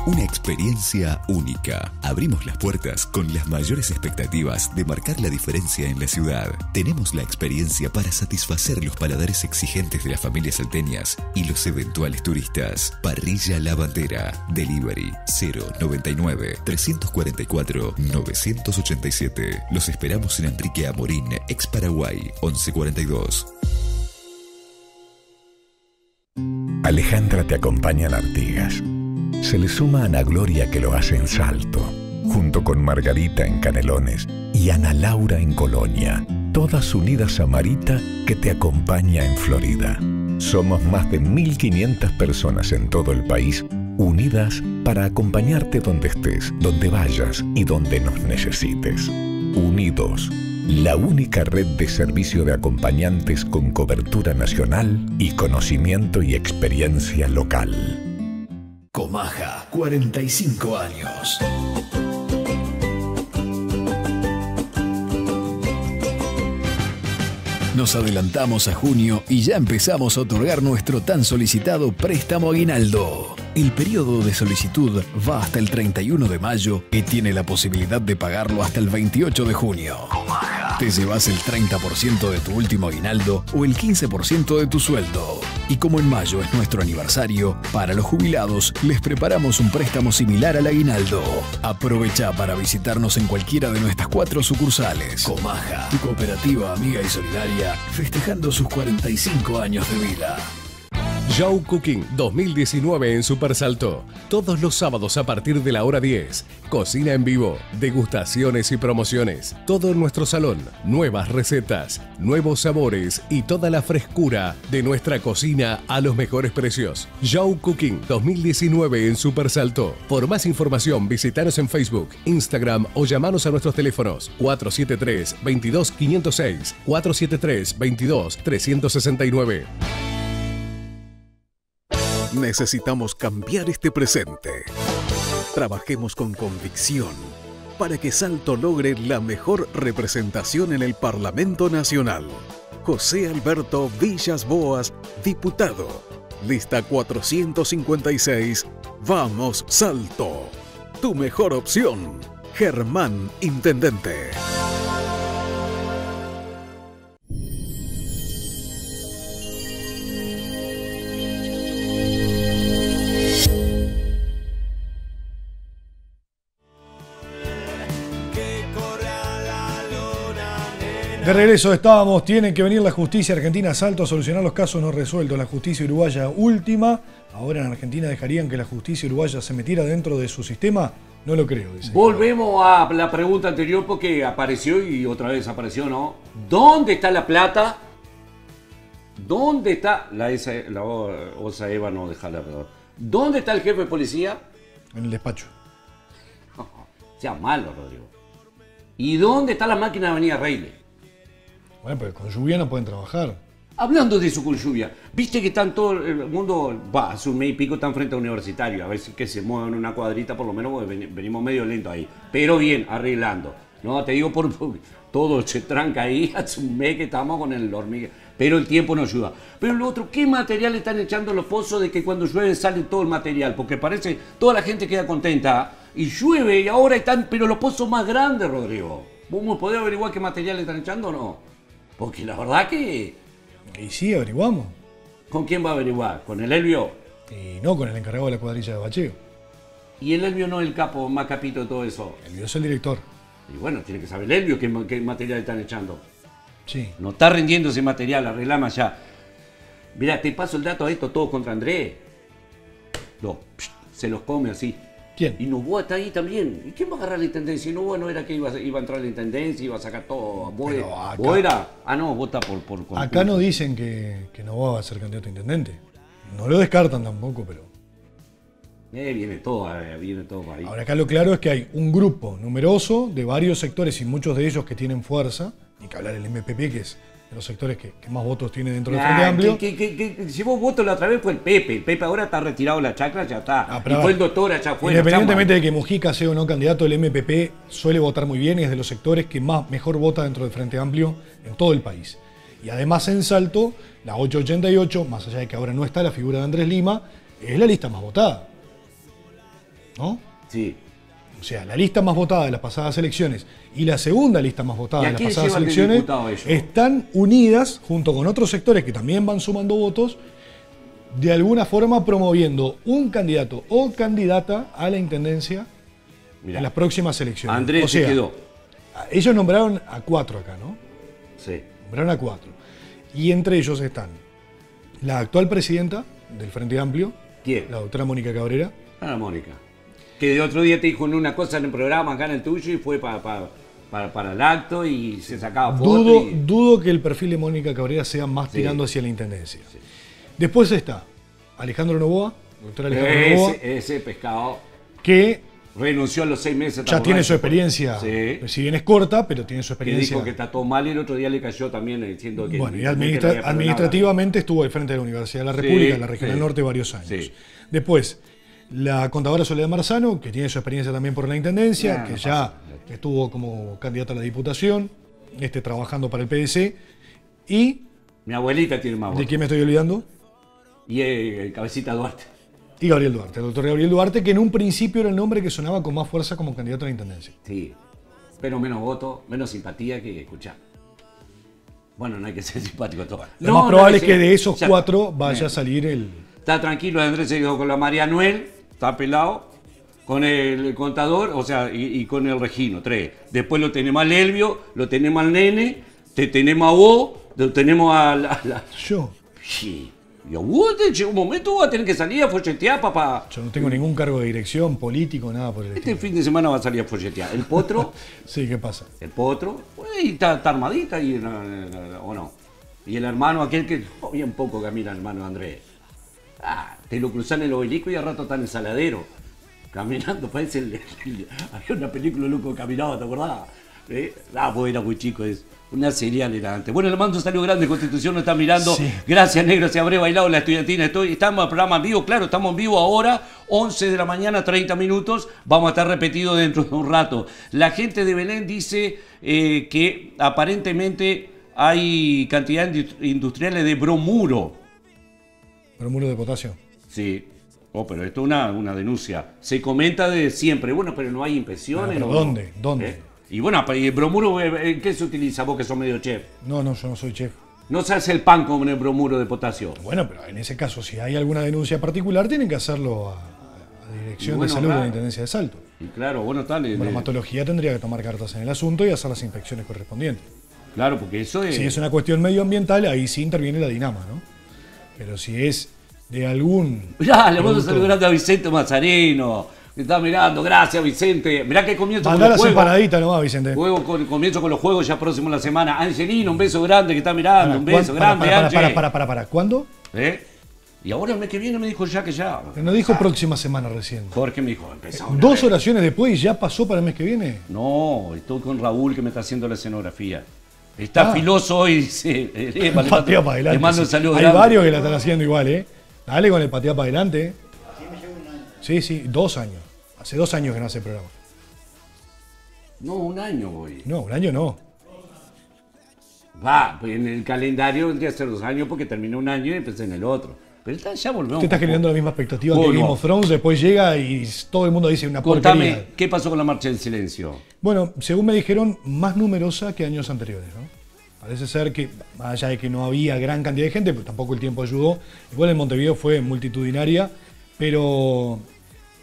Una experiencia única. Abrimos las puertas con las mayores expectativas de marcar la diferencia en la ciudad. Tenemos la experiencia para satisfacer los paladares exigentes de las familias salteñas y los eventuales turistas. Parrilla La Bandera. Delivery 099 344 987. Los esperamos en Enrique Amorín, ex Paraguay 1142. Alejandra te acompaña en Artigas. Se le suma Ana Gloria que lo hace en Salto, junto con Margarita en Canelones y Ana Laura en Colonia, todas unidas a Marita que te acompaña en Florida. Somos más de 1.500 personas en todo el país unidas para acompañarte donde estés, donde vayas y donde nos necesites. Unidos, la única red de servicio de acompañantes con cobertura nacional y conocimiento y experiencia local. Comaja, 45 años. Nos adelantamos a junio y ya empezamos a otorgar nuestro tan solicitado préstamo aguinaldo. El periodo de solicitud va hasta el 31 de mayo y tiene la posibilidad de pagarlo hasta el 28 de junio. Te llevas el 30% de tu último aguinaldo o el 15% de tu sueldo. Y como en mayo es nuestro aniversario, para los jubilados les preparamos un préstamo similar al aguinaldo. Aprovecha para visitarnos en cualquiera de nuestras cuatro sucursales. Comaja, tu cooperativa amiga y solidaria, festejando sus 45 años de vida. Joe Cooking 2019 en Super Salto. Todos los sábados a partir de la hora 10. Cocina en vivo, degustaciones y promociones. Todo en nuestro salón. Nuevas recetas, nuevos sabores y toda la frescura de nuestra cocina a los mejores precios. Joe Cooking 2019 en Super Salto. Por más información, visitanos en Facebook, Instagram o llamanos a nuestros teléfonos 473 22 506 473 22 369. Necesitamos cambiar este presente. Trabajemos con convicción para que Salto logre la mejor representación en el Parlamento Nacional. José Alberto Villas Boas, diputado. Lista 456. Vamos, Salto. Tu mejor opción. Germán, Intendente. De regreso estábamos, tienen que venir la justicia argentina a Salto a solucionar los casos no resueltos. La justicia uruguaya última. Ahora en Argentina dejarían que la justicia uruguaya se metiera dentro de su sistema. No lo creo, dice. Volvemos a la pregunta anterior porque apareció y otra vez apareció, ¿no? ¿Dónde está la plata? ¿Dónde está la, esa, la osa Eva? No, perdón. ¿Dónde está el jefe de policía? En el despacho. sea malo, Rodrigo. ¿Y dónde está la máquina de Avenida Reile? Bueno, pero con lluvia no pueden trabajar. Hablando de eso con lluvia, viste que están todo el mundo, va, hace un mes y pico están frente a universitario, a ver si que se muevan una cuadrita por lo menos, porque venimos medio lento ahí. Pero bien, arreglando. No, te digo por, todo se tranca ahí, hace un mes que estamos con el hormiga. Pero el tiempo no ayuda. Pero lo otro, ¿qué material están echando los pozos de que cuando llueve sale todo el material? Porque parece, toda la gente queda contenta y llueve y ahora están, pero los pozos más grandes, Rodrigo. ¿Vos podés averiguar qué material están echando o no? Porque la verdad que... Y sí, averiguamos. ¿Con quién va a averiguar? ¿Con el Elvio? Y no con el encargado de la cuadrilla de bacheo. ¿Y el Elvio no es el capo más capito de todo eso? Elvio es el director. Y bueno, tiene que saber el Elvio qué, ma- qué material están echando. Sí. No está rindiendo ese material, arreglame ya. Mira, te paso el dato a esto todo contra Andrés. Pst, se los come así. ¿Quién? Y Novoa está ahí también. ¿Y quién va a agarrar la intendencia? Y Novoa no era que iba, a- iba a entrar a la intendencia, iba a sacar todo. ¿Vos, acá- era? Ah, no, vota por, por concurso. Acá no dicen que, que no va a ser candidato a intendente. No lo descartan tampoco, pero. Eh, viene todo, eh, viene todo ahí. Ahora acá lo claro es que hay un grupo numeroso de varios sectores y muchos de ellos que tienen fuerza. Ni que hablar del MPP, que es de los sectores que, que más votos tiene dentro del Frente Amplio. que- que- que- vos votos la otra vez fue el Pepe. El Pepe ahora está retirado de la chacra, ya está. Ah, y fue el doctor allá afuera. Independientemente de que Mujica sea o no candidato, el MPP suele votar muy bien y es de los sectores que más mejor vota dentro del Frente Amplio en todo el país. Y además en Salto, la 888, más allá de que ahora no está la figura de Andrés Lima, es la lista más votada. ¿No? Sí. O sea, la lista más votada de las pasadas elecciones y la segunda lista más votada ¿Y a de las pasadas elecciones están unidas junto con otros sectores que también van sumando votos, de alguna forma promoviendo un candidato o candidata a la intendencia Mirá. en las próximas elecciones. Andrés o se sea, quedó. Ellos nombraron a cuatro acá, ¿no? Sí. Nombraron a cuatro. Y entre ellos están la actual presidenta del Frente Amplio, ¿Quién? la doctora Mónica Cabrera, Ah, Mónica. Que de otro día te dijo una cosa en el programa acá en el tuyo y fue para, para, para, para el acto y se sacaba fotos. Dudo, y- dudo que el perfil de Mónica Cabrera sea más Sí. tirando hacia la intendencia. Después está Alejandro Novoa, doctor Alejandro Novoa, Ese, ese pescado que renunció a los seis meses. ya ¿te tiene su experiencia, Sí. si bien es corta, pero tiene su Que experiencia. dijo que está todo mal y el otro día le cayó también eh, diciendo que. bueno, y que administra- administrativamente estuvo al frente de la Universidad de la Sí, República, en la región sí. del norte, varios años. Sí. Después, la contadora Soledad Marzano, que tiene su experiencia también por la intendencia, que no ya estuvo como candidata a la diputación, este, trabajando para el PDC. Y. Mi abuelita tiene más ¿De quién me estoy olvidando? Y eh, Cabecita Duarte. Y Gabriel Duarte, el doctor Gabriel Duarte, que en un principio era el nombre que sonaba con más fuerza como candidato a la intendencia. Sí. Pero menos votos, menos simpatía que escuchar. Bueno, no hay que ser simpático todo. Lo No, más probable es que de esos cuatro vaya a salir el. Está tranquilo, Andrés se quedó con la María Noel, está pelado, con el contador, o sea, y, y con el Regino, tres. Después lo tenemos al Elvio, lo tenemos al nene, te tenemos a vos, lo tenemos a la. la- Yo. Sí. Y a vos te llega un momento vas a tener que salir a folletear, papá. Yo no tengo ningún cargo de dirección, político, nada por el Este estilo. fin de semana va a salir a folletear. El potro, Sí, ¿qué pasa? el potro, pues, y está, está armadita y, no, o no. Y el hermano, aquel que oh, bien poco camina, el hermano Andrés. Ah, te lo cruzan en el obelisco y al rato está en el saladero. Caminando, parece el, el- había una película loco caminaba, ¿te acordás? ¿Eh? Ah, pues era muy chico, es una serial era antes. Bueno, le mando un saludo grande, Constitución nos está mirando. Sí. Gracias, negro, se habré bailado la estudiantina. Estoy, estamos en programa en vivo, claro, estamos en vivo ahora, 11 de la mañana, 30 minutos. Vamos a estar repetido dentro de un rato. La gente de Belén dice eh, que aparentemente hay cantidad indust- industriales de bromuro. Bromuro de potasio. Sí. Oh, pero esto es una, una denuncia. Se comenta de siempre. Bueno, pero no hay inspecciones. Pero ¿no? ¿dónde? ¿Dónde? ¿Eh? Y bueno, pero ¿y el bromuro eh, en qué se utiliza vos que sos medio chef? No, no, yo no soy chef. No se hace el pan con el bromuro de potasio. Bueno, pero en ese caso, si hay alguna denuncia particular, tienen que hacerlo a, a Dirección bueno, de Salud de la Intendencia de Salto. Y claro, bueno, tal. eh, Bromatología tendría que tomar cartas en el asunto y hacer las inspecciones correspondientes. Claro, porque eso es. Si es una cuestión medioambiental, ahí sí interviene la Dinama, ¿no? Pero si es de algún. Mirá, le mando saludo grande a Vicente Mazarino. Que está mirando, gracias Vicente. Mirá que comienzo Mandá con los juegos. empanaditas nomás, Vicente. Juego con- comienzo con los juegos ya próximo la semana. Angelino, un beso grande que está mirando, Para, un beso ¿cuán- grande, para, para, para, para, para. ¿Cuándo? ¿Eh? Y ahora el mes que viene me dijo ya que ya. No dijo próxima semana recién. Jorge me dijo, empezamos. Dos oraciones después y ya pasó para el mes que viene. No, estoy con Raúl que me está haciendo la escenografía. Está Ah. filoso hoy, dice. eh, le mando- Patea para adelante. Le mando un sí. saludo Hay grande. varios que la están haciendo igual, ¿eh? Dale con el patea para adelante. ¿eh? Sí, sí, dos años. Hace dos años que no hace el programa. No, un año voy. No, un año no. Va, pues en el calendario tendría que ser dos años porque terminé un año y empecé en el otro. Pero está- ya volvemos. Usted está generando la misma expectativa que Volvo. Game of Thrones, después llega y todo el mundo dice una Contame, porquería. ¿qué pasó con la marcha del silencio? Bueno, según me dijeron, más numerosa que años anteriores, ¿no? Parece ser que, más allá de que no había gran cantidad de gente, pero tampoco el tiempo ayudó, igual en Montevideo fue multitudinaria, pero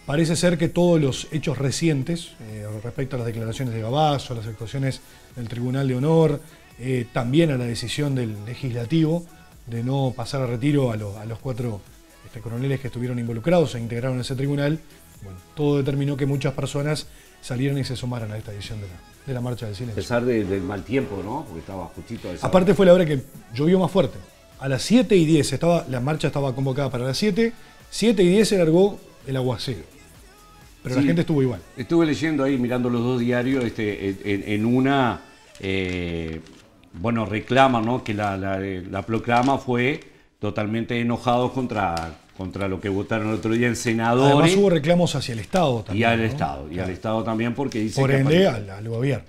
parece ser que todos los hechos recientes, eh, respecto a las declaraciones de Gabazo, a las actuaciones del Tribunal de Honor, eh, también a la decisión del legislativo de no pasar a retiro a, lo- a los cuatro este, coroneles que estuvieron involucrados e integraron ese tribunal, bueno, todo determinó que muchas personas salieran y se sumaran a esta edición de la, de la Marcha del A Silencio. pesar de- del mal tiempo, ¿no? Porque estaba justito a esa Aparte fue la hora que llovió más fuerte. A las 7 y 10 estaba, la marcha estaba convocada para las 7, 7 y 10 se largó el aguacero. Pero la gente estuvo igual. Estuve leyendo ahí, mirando los dos diarios, este, en una, eh, bueno, reclama, ¿no? Que la, la, la proclama fue totalmente enojado contra, contra lo que votaron el otro día en senadores Además hubo reclamos hacia el Estado y también. al ¿no? Estado. Y al Estado también porque dice Por ende, al, al gobierno.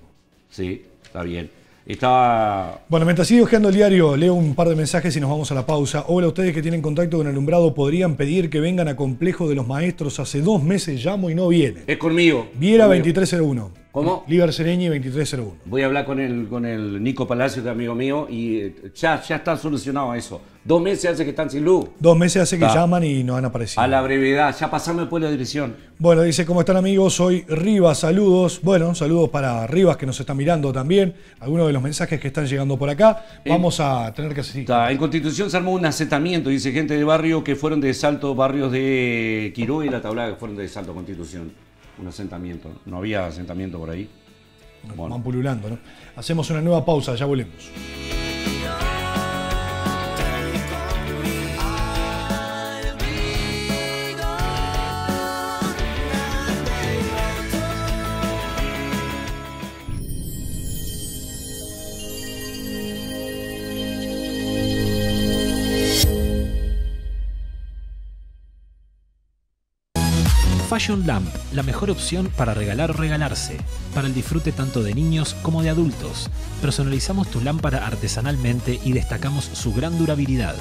Sí, está bien. Estaba Bueno, mientras sigue hojeando el diario, leo un par de mensajes y nos vamos a la pausa. Hola, ustedes que tienen contacto con Alumbrado podrían pedir que vengan a Complejo de los Maestros. Hace dos meses llamo y no vienen. Es conmigo. Viera Conmigo. 2301. ¿Cómo? Liber Sereñi 2301. Voy a hablar con el, con el Nico Palacio, que es amigo mío, y eh, ya, ya está solucionado eso. Dos meses hace que están sin luz. Dos meses hace que Está. llaman y no han aparecido. A la brevedad, ya pasame después la dirección. Bueno, dice, ¿cómo están amigos? Soy Rivas, saludos. Bueno, saludos para Rivas que nos está mirando también. Algunos de los mensajes que están llegando por acá. Vamos a tener que asistir. Está, En Constitución se armó un asentamiento, dice gente de barrio que fueron de Salto, barrios de Quiró y La Tablada que fueron de Salto Constitución. Un asentamiento. No había asentamiento por ahí. Bueno. Van pululando, ¿no? Hacemos una nueva pausa, ya volvemos. Fashion Lamp, la mejor opción para regalar o regalarse, para el disfrute tanto de niños como de adultos. Personalizamos tu lámpara artesanalmente y destacamos su gran durabilidad.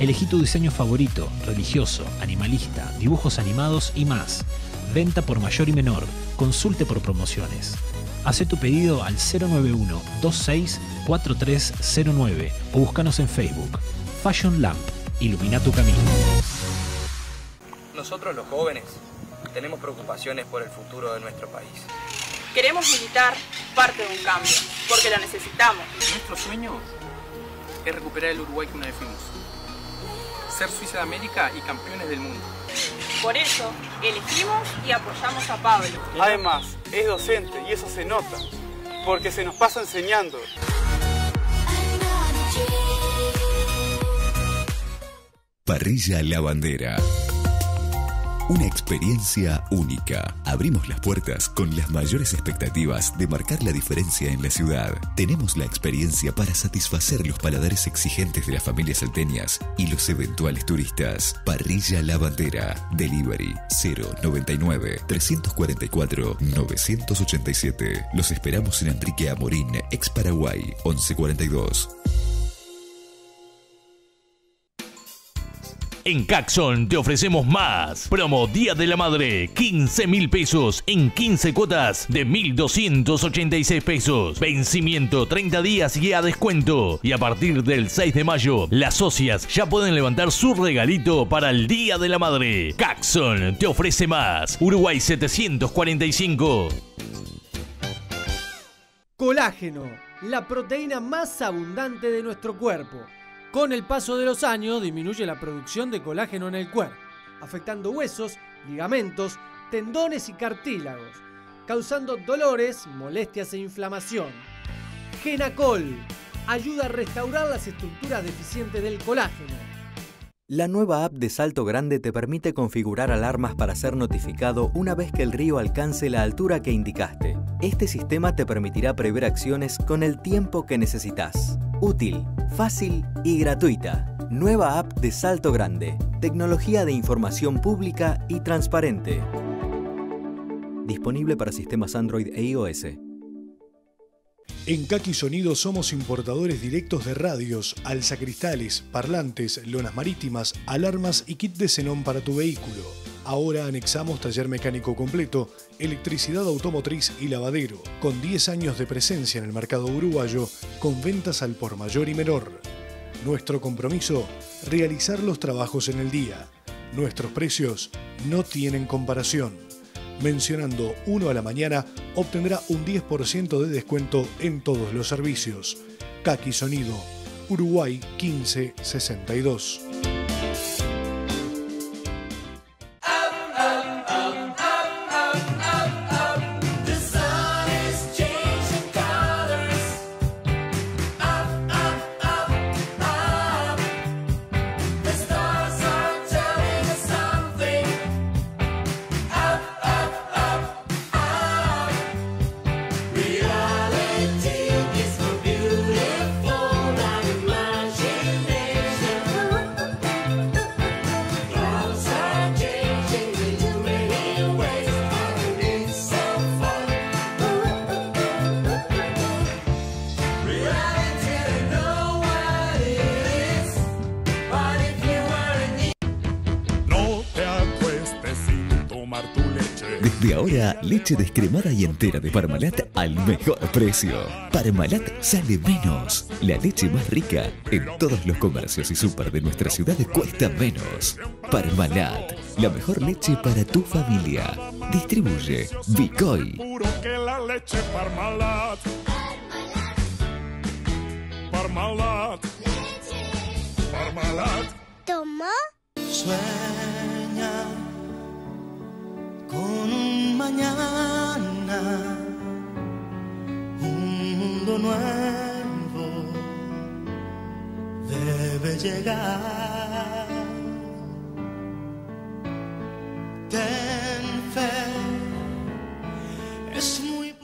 Elegí tu diseño favorito, religioso, animalista, dibujos animados y más. Venta por mayor y menor. Consulte por promociones. Hace tu pedido al 091 26 4309 o búscanos en Facebook. Fashion Lamp. Ilumina tu camino. Nosotros los jóvenes tenemos preocupaciones por el futuro de nuestro país. Queremos militar parte de un cambio, porque lo necesitamos. Nuestro sueño es recuperar el Uruguay que una vez fuimos. Ser Suiza de América y campeones del mundo. Por eso, elegimos y apoyamos a Pablo. Además, es docente y eso se nota, porque se nos pasa enseñando. Parrilla La Bandera. Una experiencia única. Abrimos las puertas con las mayores expectativas de marcar la diferencia en la ciudad. Tenemos la experiencia para satisfacer los paladares exigentes de las familias salteñas y los eventuales turistas. Parrilla La Bandera. Delivery 099 344 987. Los esperamos en Enrique Amorín, ex Paraguay 1142. En Caxon te ofrecemos más. Promo Día de la Madre, 15 mil pesos en 15 cuotas de 1.286 pesos. Vencimiento 30 días y a descuento. Y a partir del 6 de mayo, las socias ya pueden levantar su regalito para el Día de la Madre. Caxon te ofrece más. Uruguay 745. Colágeno, la proteína más abundante de nuestro cuerpo. Con el paso de los años disminuye la producción de colágeno en el cuerpo, afectando huesos, ligamentos, tendones y cartílagos, causando dolores, molestias e inflamación. Genacol ayuda a restaurar las estructuras deficientes del colágeno. La nueva app de Salto Grande te permite configurar alarmas para ser notificado una vez que el río alcance la altura que indicaste. Este sistema te permitirá prever acciones con el tiempo que necesitas. Útil, fácil y gratuita. Nueva app de Salto Grande. Tecnología de información pública y transparente. Disponible para sistemas Android e iOS. En Kaki Sonido somos importadores directos de radios, alzacristales, parlantes, lonas marítimas, alarmas y kit de xenón para tu vehículo. Ahora anexamos taller mecánico completo, electricidad automotriz y lavadero, con 10 años de presencia en el mercado uruguayo, con ventas al por mayor y menor. Nuestro compromiso, realizar los trabajos en el día. Nuestros precios no tienen comparación. Mencionando 1 a la mañana, obtendrá un 10% de descuento en todos los servicios. Kaki Sonido, Uruguay 1562. Leche descremada y entera de Parmalat al mejor precio. Parmalat sale menos. La leche más rica en todos los comercios y súper de nuestra ciudad cuesta menos. Parmalat, la mejor leche para tu familia. Distribuye Bicoy. Puro que la leche Parmalat. Parmalat. Parmalat. ¿Tomó? Sueña con mañana, un mundo nuevo debe llegar. Ten fe, es muy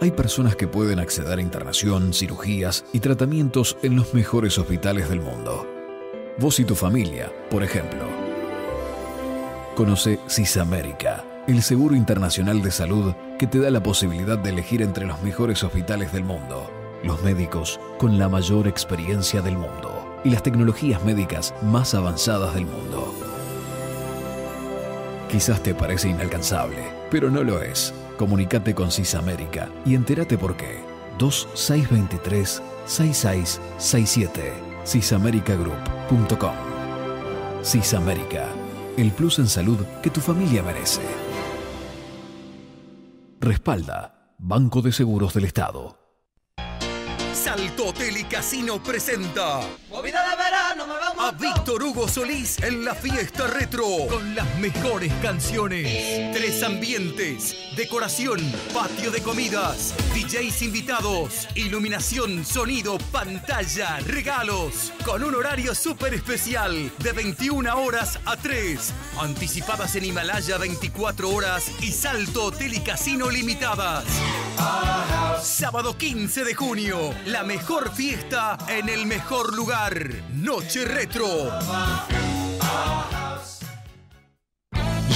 Hay personas que pueden acceder a internación, cirugías y tratamientos en los mejores hospitales del mundo. Vos y tu familia, por ejemplo. Conoce CISAmérica, el seguro internacional de salud que te da la posibilidad de elegir entre los mejores hospitales del mundo, los médicos con la mayor experiencia del mundo y las tecnologías médicas más avanzadas del mundo. Quizás te parece inalcanzable, pero no lo es. Comunicate con CISAmérica y entérate por qué. 2623-6667 cisamericagroup.com CISAmérica, el plus en salud que tu familia merece. Respalda Banco de Seguros del Estado. Salto Hotel y Casino presenta Movida de verano, me vamos a Víctor Hugo Solís en la fiesta retro con las mejores canciones, tres ambientes, decoración, patio de comidas, DJs invitados, iluminación, sonido, pantalla, regalos, con un horario súper especial de 21 horas a 3, anticipadas en Himalaya 24 horas y Salto Hotel y Casino limitadas. Sábado 15 de junio, la mejor fiesta en el mejor lugar. Noche Retro.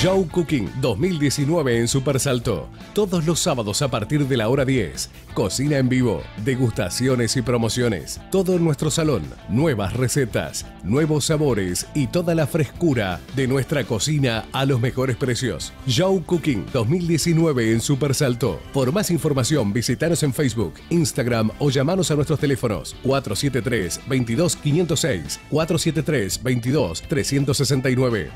Joe Cooking 2019 en Super Salto. Todos los sábados a partir de la hora 10. Cocina en vivo, degustaciones y promociones. Todo en nuestro salón. Nuevas recetas, nuevos sabores y toda la frescura de nuestra cocina a los mejores precios. Joe Cooking 2019 en Super Salto. Por más información, visitanos en Facebook, Instagram o llamanos a nuestros teléfonos 473 22 506 473 22 369.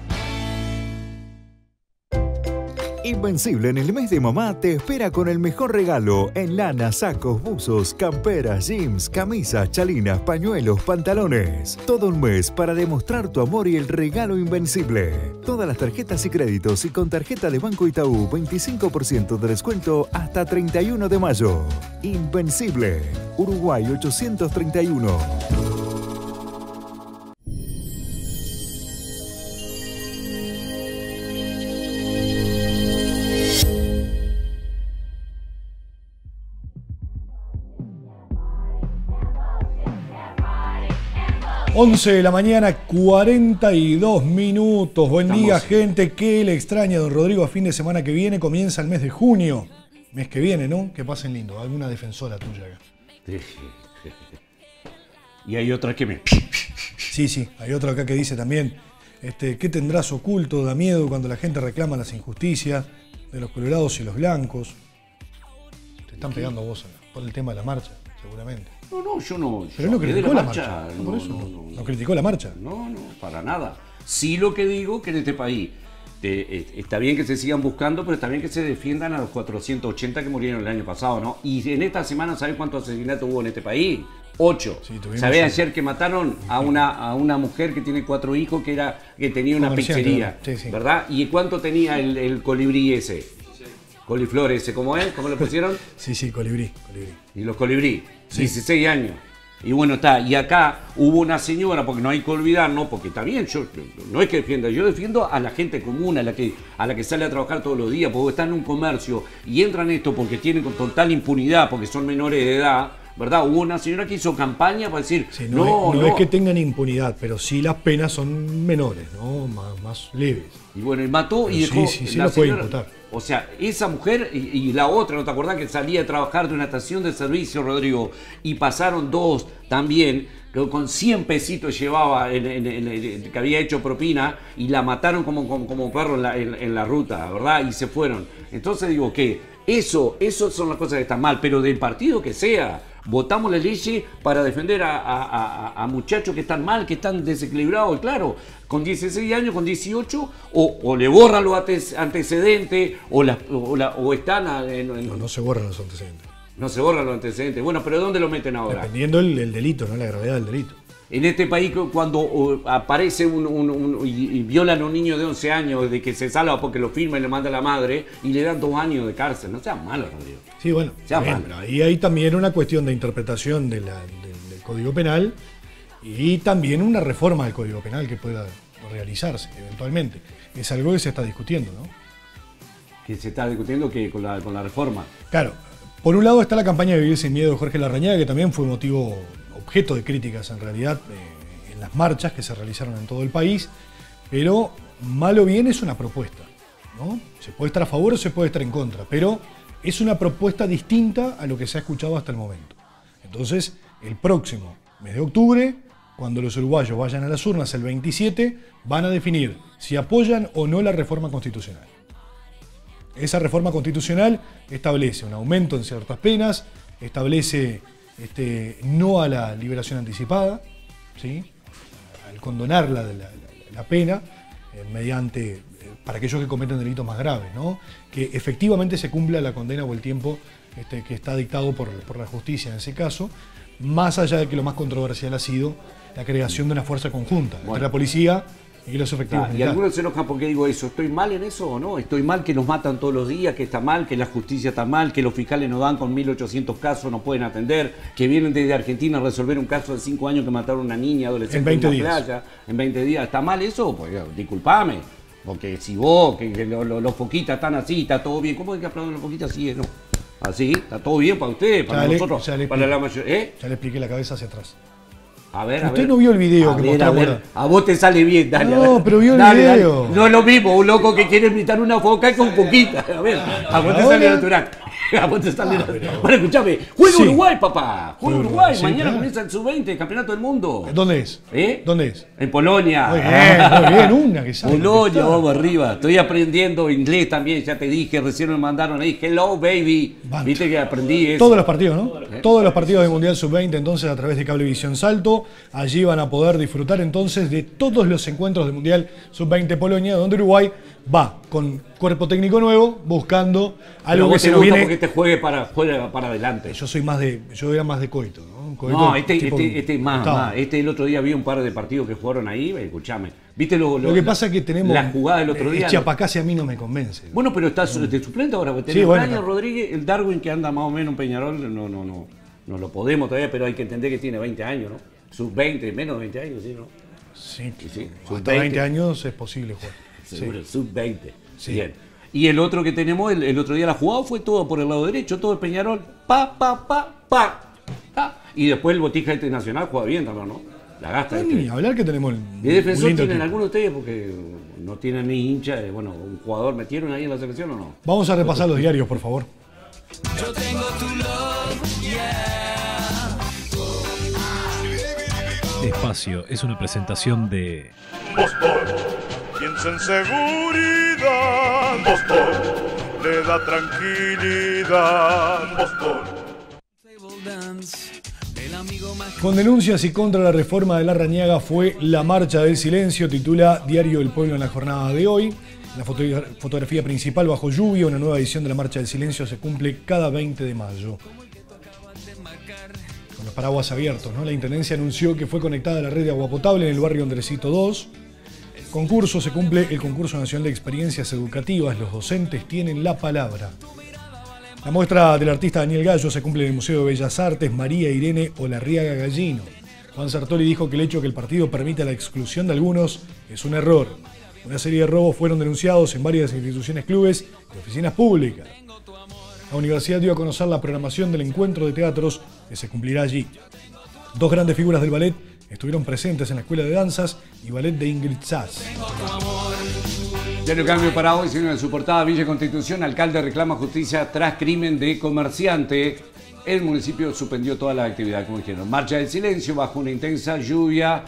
Invencible en el mes de mamá te espera con el mejor regalo en lana, sacos, buzos, camperas, jeans, camisas, chalinas, pañuelos, pantalones. Todo un mes para demostrar tu amor y el regalo invencible. Todas las tarjetas y créditos y con tarjeta de Banco Itaú 25% de descuento hasta 31 de mayo. Invencible. Uruguay 831. 11 de la mañana, 42 minutos. Buen día, gente. ¿Qué le extraña, don Rodrigo? A fin de semana que viene comienza el mes de junio. mes que viene, ¿no? Que pasen lindo. Alguna defensora tuya acá. Y hay otra que me... Sí, sí. Hay otro acá que dice también, este, ¿qué tendrás oculto? Da miedo cuando la gente reclama las injusticias de los colorados y los blancos. Te están pegando vos por el tema de la marcha, seguramente. No, no, yo no. Pero yo no de criticó la marcha. No, por eso, no, no, no, no criticó la marcha. No, no, para nada. Sí lo que digo que en este país eh, está bien que se sigan buscando, pero está bien que se defiendan a los 480 que murieron el año pasado, ¿no? Y en esta semana, ¿sabes cuántos asesinatos hubo en este país? Ocho. tuvimos ¿Sabés ayer que mataron a una, a una mujer que tiene cuatro hijos que era que tenía una pizzería? sí, sí. ¿Verdad? ¿Y cuánto tenía el, el colibrí ese? Coliflor ese, ¿cómo es? ¿Cómo le pusieron? Sí, sí, colibrí, colibrí. Y los colibrí, Sí. 16 años. Y bueno, está. Y acá hubo una señora, porque no hay que olvidarnos, porque está bien, yo no es que defienda, yo defiendo a la gente común, a la que, a la que sale a trabajar todos los días, porque están en un comercio y entran esto porque tienen con total impunidad, porque son menores de edad, ¿verdad? Hubo una señora que hizo campaña para decir, No, no, es, no no. es que tengan impunidad, pero sí las penas son menores, ¿no? Más, más leves. Y bueno, y mató y Pero dejó. sí, sí, sí la lo puede imputar. O sea, esa mujer y, la otra, ¿no te acordás que salía a trabajar de una estación de servicio, Rodrigo? Y pasaron dos también, que con 100 pesitos llevaba que había hecho propina y la mataron como, como, perro en la, en la ruta, ¿verdad? Y se fueron. Entonces digo que eso, eso son las cosas que están mal, pero del partido que sea. Votamos la ley para defender a, a- a- a muchachos que están mal, que están desequilibrados, claro, con 16 años, con 18, o, o le borran los ante- antecedentes, o, las- o la- o están... a- en- en- No, no se borran los antecedentes. no se borran los antecedentes. Bueno, pero ¿dónde lo meten ahora? Dependiendo el, el delito, ¿no? La gravedad del delito. En este país cu- cuando uh, aparece un, un- un- y, y violan a un niño de 11 años de que se salva porque lo firma y le manda a la madre y le dan dos años de cárcel. No sean malos, Rodrigo. Sí, bueno. Sea bien, mal. pero ahí hay también una cuestión de interpretación de la- del, del Código Penal y también una reforma del Código Penal que pueda realizarse eventualmente. Es algo que se está discutiendo, ¿no? Que se está discutiendo que con la, con la reforma. Claro, por un lado está la campaña de Vivir sin Miedo de Jorge Larrañaga, que también fue motivo, objeto de críticas en realidad eh, en las marchas que se realizaron en todo el país, pero mal o bien es una propuesta, ¿no? Se puede estar a favor o se puede estar en contra, pero es una propuesta distinta a lo que se ha escuchado hasta el momento. Entonces, el próximo mes de octubre, cuando los uruguayos vayan a las urnas el 27, van a definir si apoyan o no la reforma constitucional. Esa reforma constitucional establece un aumento en ciertas penas, establece este, no a la liberación anticipada, ¿sí? al condonar la, la- la pena eh, mediante eh, para aquellos que cometen delitos más graves, ¿no? que efectivamente se cumpla la condena o el tiempo este, que está dictado por, por la justicia en ese caso, más allá de que lo más controversial ha sido la creación de una fuerza conjunta entre Bueno. la policía y los efectivos Ah, y algunos se enojan porque digo eso. ¿Estoy mal en eso o no? ¿Estoy mal que nos matan todos los días, que está mal, que la justicia está mal, que los fiscales nos dan con 1.800 casos, no pueden atender, que vienen desde Argentina a resolver un caso de 5 años que mataron a una niña adolescente En 20 una días. playa, en 20 días? ¿Está mal eso? Pues eh, disculpame. Porque si vos, que, que lo- lo- los foquitas están así, está todo bien. ¿Cómo es que aplauden los foquitas así? No. Así, está todo bien para ustedes, para Ya le- nosotros, ya le para la mayoría. ¿Eh? Ya le expliqué la cabeza hacia atrás. A ver, a Usted ver. no vio el video a que ver, a ver, a vos te sale bien, dale. No, a ver. pero vio el Dale, dale. video. No es lo mismo, un loco que quiere imitar una foca con poquita. A ver, a vos te sale natural. A vos te sale natural. Bueno, escuchame, juega Sí. Uruguay, papá. Juega Uruguay. Sí, Mañana claro. comienza el sub-20, el campeonato del mundo. ¿Dónde es? ¿Eh? ¿Dónde es? En Polonia. Muy bien, muy bien, una que sabe. Polonia, vamos arriba. Estoy aprendiendo inglés también, ya te dije, recién me mandaron ahí, hello baby. Viste que aprendí eso. Todos los partidos, ¿no? ¿Eh? Todos los partidos del Mundial Sub-20 entonces a través de Cablevisión Salto. Allí van a poder disfrutar entonces de todos los encuentros del Mundial Sub-20 Polonia, donde Uruguay va con cuerpo técnico nuevo, buscando algo vos que se nos viene... porque te juegue para, juegue para adelante. Yo soy más de... Yo era más de coito, ¿no? Coito No, este, tipo este, este más, más. Este el otro día vi un par de partidos que jugaron ahí, escuchame. ¿Viste lo, Lo que pasa es que tenemos... La jugada del otro día. Chiapacase a mí no me convence. Bueno, pero estás de suplente ahora, porque Sí, tenés bueno, Brian claro. Rodríguez, el Darwin que anda más o menos en Peñarol, no, no, no, no lo podemos todavía, pero hay que entender que tiene 20 años, ¿no? Sub 20, menos de 20 años, ¿sí, no? Sí, sí. hasta 20 años es posible jugar. Seguro, Sí. sub 20. Sí. Bien. Y el otro que tenemos, el, el otro día la jugada fue todo por el lado derecho, todo el Peñarol, pa, pa, pa, pa. pa. Y después el Botija Internacional juega bien también, ¿no? La gasta. Ni este. hablar que tenemos el, ¿De defensor tienen algunos de ustedes? Porque no tienen ni hincha, eh, bueno, un jugador metieron ahí en la selección o no. Vamos a repasar los diarios, por favor. Yo tengo tu love, yeah. Este espacio es una presentación de Boston, piensa en seguridad. Boston, le da tranquilidad. Boston. Con denuncias y contra la reforma de la Rañaga fue la marcha del silencio, titula Diario El Pueblo en la jornada de hoy. La foto- fotografía principal bajo lluvia, una nueva edición de la Marcha del Silencio se cumple cada 20 de mayo. Con los paraguas abiertos, ¿no? La Intendencia anunció que fue conectada a la red de agua potable en el barrio Andresito 2. Concurso, se cumple el concurso nacional de experiencias educativas. Los docentes tienen la palabra. La muestra del artista Daniel Gallo se cumple en el Museo de Bellas Artes María Irene Olarriaga Gallino. Juan Sartori dijo que el hecho de que el partido permita la exclusión de algunos es un error. Una serie de robos fueron denunciados en varias instituciones, clubes y oficinas públicas. La universidad dio a conocer la programación del encuentro de teatros que se cumplirá allí. Dos grandes figuras del ballet estuvieron presentes en la Escuela de Danzas y Ballet de Ingrid Sass. Diario Cambio para hoy, señor, en su portada Villa Constitución, alcalde reclama justicia tras crimen de comerciante. El municipio suspendió toda la actividad, como dijeron. Marcha del silencio bajo una intensa lluvia.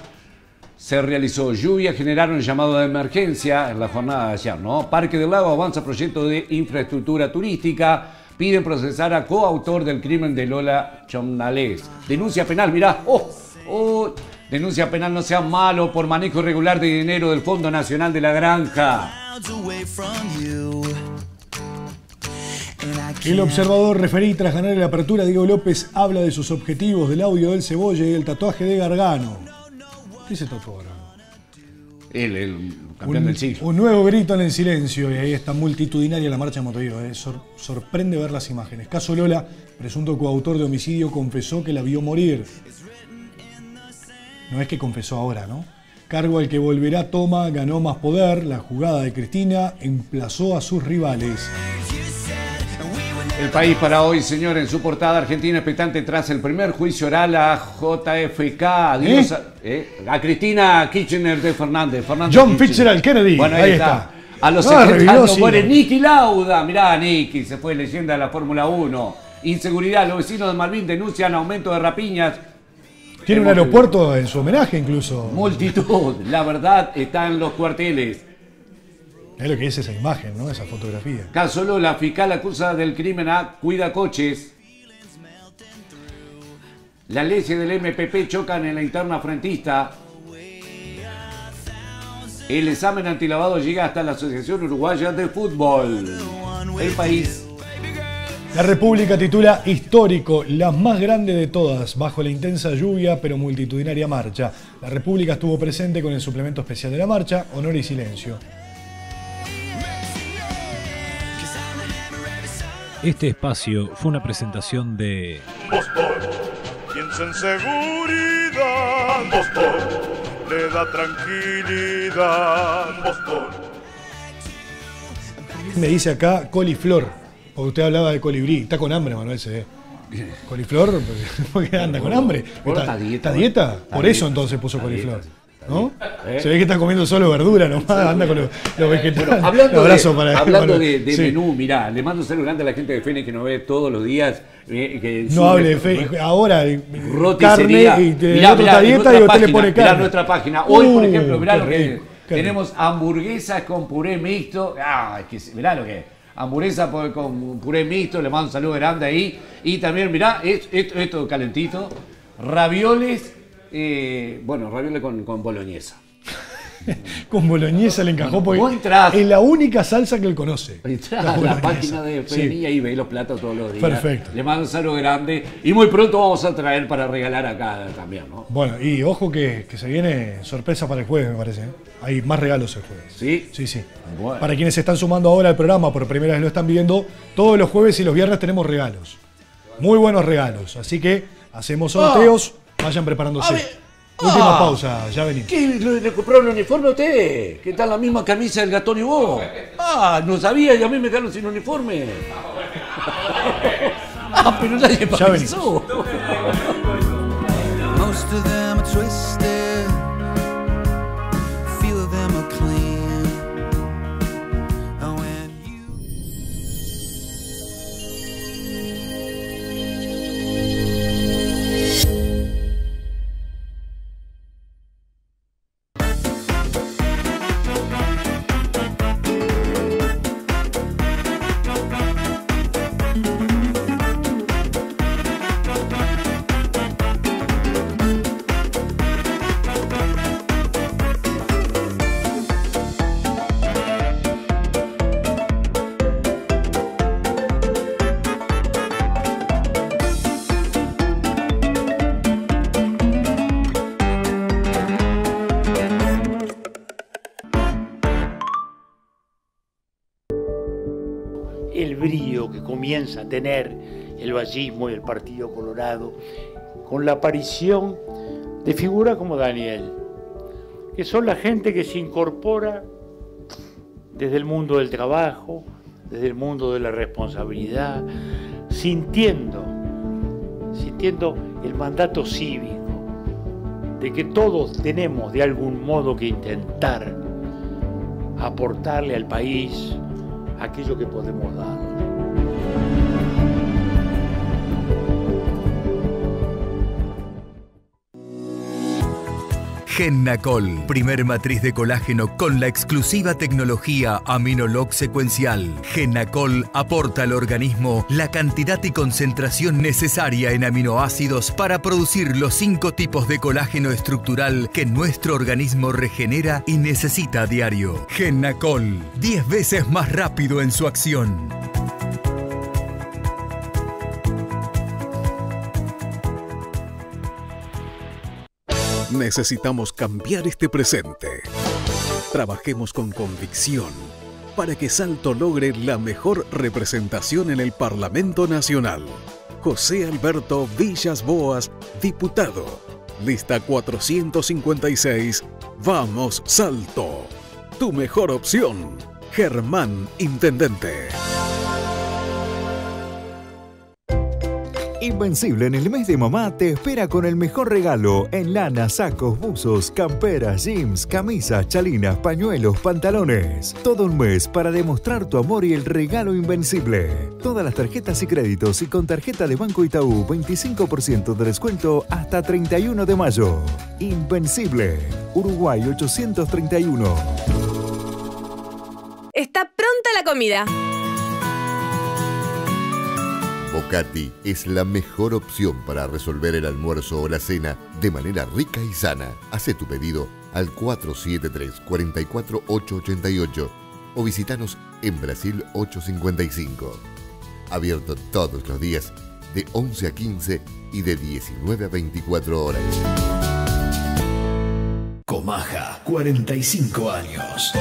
Se realizó lluvia, generaron llamado de emergencia en la jornada de ayer, ¿no? Parque del Lago avanza proyecto de infraestructura turística. Piden procesar a coautor del crimen de Lola Chomnales. Denuncia penal, mirá. ¡Oh! ¡Oh! Denuncia penal no sea malo por manejo irregular de dinero del Fondo Nacional de la Granja. El observador referí tras ganar la apertura, Diego López habla de sus objetivos del audio del cebolla y el tatuaje de Gargano. ¿Qué se tatuó Gargano? El, el campeón Un, del siglo. un nuevo grito en el silencio y ahí está multitudinaria la marcha de Montevideo. eh. Sor- sorprende ver las imágenes. Caso Lola, presunto coautor de homicidio, confesó que la vio morir. No es que confesó ahora, ¿no? Cargo al que volverá Toma, ganó más poder. La jugada de Cristina emplazó a sus rivales. El país para hoy, señor, en su portada Argentina expectante tras el primer juicio oral a JFK. Adiós a, eh, a Cristina Kirchner de Fernández. Fernández John Kirchner. Fitzgerald Kennedy. Bueno, ahí, Ahí está. está. A los Ah, 70 revivió, años sí. muere Nicky Lauda. Mirá, Nicky, se fue leyenda de la Fórmula 1. Inseguridad, los vecinos de Malvin denuncian aumento de rapiñas. Tiene un aeropuerto en su homenaje incluso. Multitud, la verdad está en los cuarteles. Es lo que es esa imagen, ¿no? Esa fotografía. Caso Lola, fiscal acusa del crimen a Cuida Coches. Las leyes del MPP chocan en la interna frentista. El examen antilavado llega hasta la Asociación Uruguaya de Fútbol. El país. La República titula Histórico, la más grande de todas, bajo la intensa lluvia pero multitudinaria marcha. La República estuvo presente con el suplemento especial de la marcha, Honor y Silencio. Este espacio fue una presentación de Boston, piensa en seguridad. Boston, le da tranquilidad. Boston. Me dice acá coliflor, porque usted hablaba de colibrí. Está con hambre, Manuel, se ve. Coliflor, porque anda con hambre. ¿Está, dieta, dieta? Por eso entonces puso coliflor. ¿No? ¿Eh? Se ve que está comiendo solo verdura nomás, anda con los, los vegetales. Bueno, hablando, de, para- hablando para- de, de sí. menú, mirá, le mando un saludo grande a la gente de Fene que nos ve todos los días. eh, que No hable de fe. Ahora, eh, roticería. carne y te Mirá, mirá, dieta y usted le pone mirá carne. nuestra página. Hoy, por Uh, ejemplo, mirá qué lo que rico, qué tenemos hamburguesas con puré mixto. Ah, que, mirá lo que es. Hamburguesa con puré mixto, le mando un saludo grande ahí. Y también, mirá, es- esto, esto calentito. Ravioles, eh, bueno, ravioles con, con boloñesa. Con boloñesa le encajó porque entrás- es la única salsa que él conoce. Entrá La la página de Sí. Feni y ahí ve los platos todos los días. Perfecto. Le mando un saludo grande. Y muy pronto vamos a traer para regalar acá también, ¿no? Bueno, y ojo que, que se viene sorpresa para el jueves, me parece. ¿eh? Hay más regalos el jueves. ¿Sí? Sí, sí. Bueno. Para quienes se están sumando ahora al programa, por primera vez lo están viendo, todos los jueves y los viernes tenemos regalos. Muy buenos regalos. Así que hacemos sorteos, vayan preparándose. Última Ah. pausa, ya venimos. ¿Qué? ¿Le, compraron un uniforme a usted? ¿Qué tal la misma camisa del gatón y vos? Ah, no sabía y a mí me quedaron sin uniforme. ah, pero nadie me Ya avisó. Comienza a tener el vallismo y el Partido Colorado con la aparición de figuras como Daniel, que son la gente que se incorpora desde el mundo del trabajo, desde el mundo de la responsabilidad, sintiendo, sintiendo el mandato cívico de que todos tenemos de algún modo que intentar aportarle al país aquello que podemos dar. Gennacol, primer matriz de colágeno con la exclusiva tecnología Aminolog secuencial. Gennacol aporta al organismo la cantidad y concentración necesaria en aminoácidos para producir los cinco tipos de colágeno estructural que nuestro organismo regenera y necesita a diario. Gennacol, 10 veces más rápido en su acción. Necesitamos cambiar este presente. Trabajemos con convicción para que Salto logre la mejor representación en el Parlamento Nacional. José Alberto Villas Boas, diputado. Lista 456. Vamos, Salto. Tu mejor opción. Germán, Intendente. Invencible en el mes de mamá te espera con el mejor regalo en lana, sacos, buzos, camperas, jeans, camisas, chalinas, pañuelos, pantalones. Todo un mes para demostrar tu amor y el regalo invencible. Todas las tarjetas y créditos y con tarjeta de Banco Itaú 25% de descuento hasta 31 de mayo. Invencible. Uruguay 831. Está pronta la comida. Bocati es la mejor opción para resolver el almuerzo o la cena de manera rica y sana. Hace tu pedido al 473-44888 o visitanos en Brasil 855. Abierto todos los días de 11 a 15 y de 19 a 24 horas. Comaja, 45 años.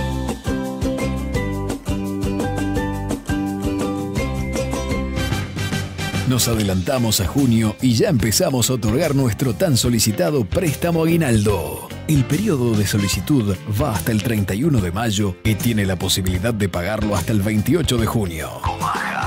Nos adelantamos a junio y ya empezamos a otorgar nuestro tan solicitado préstamo aguinaldo. El periodo de solicitud va hasta el 31 de mayo y tiene la posibilidad de pagarlo hasta el 28 de junio.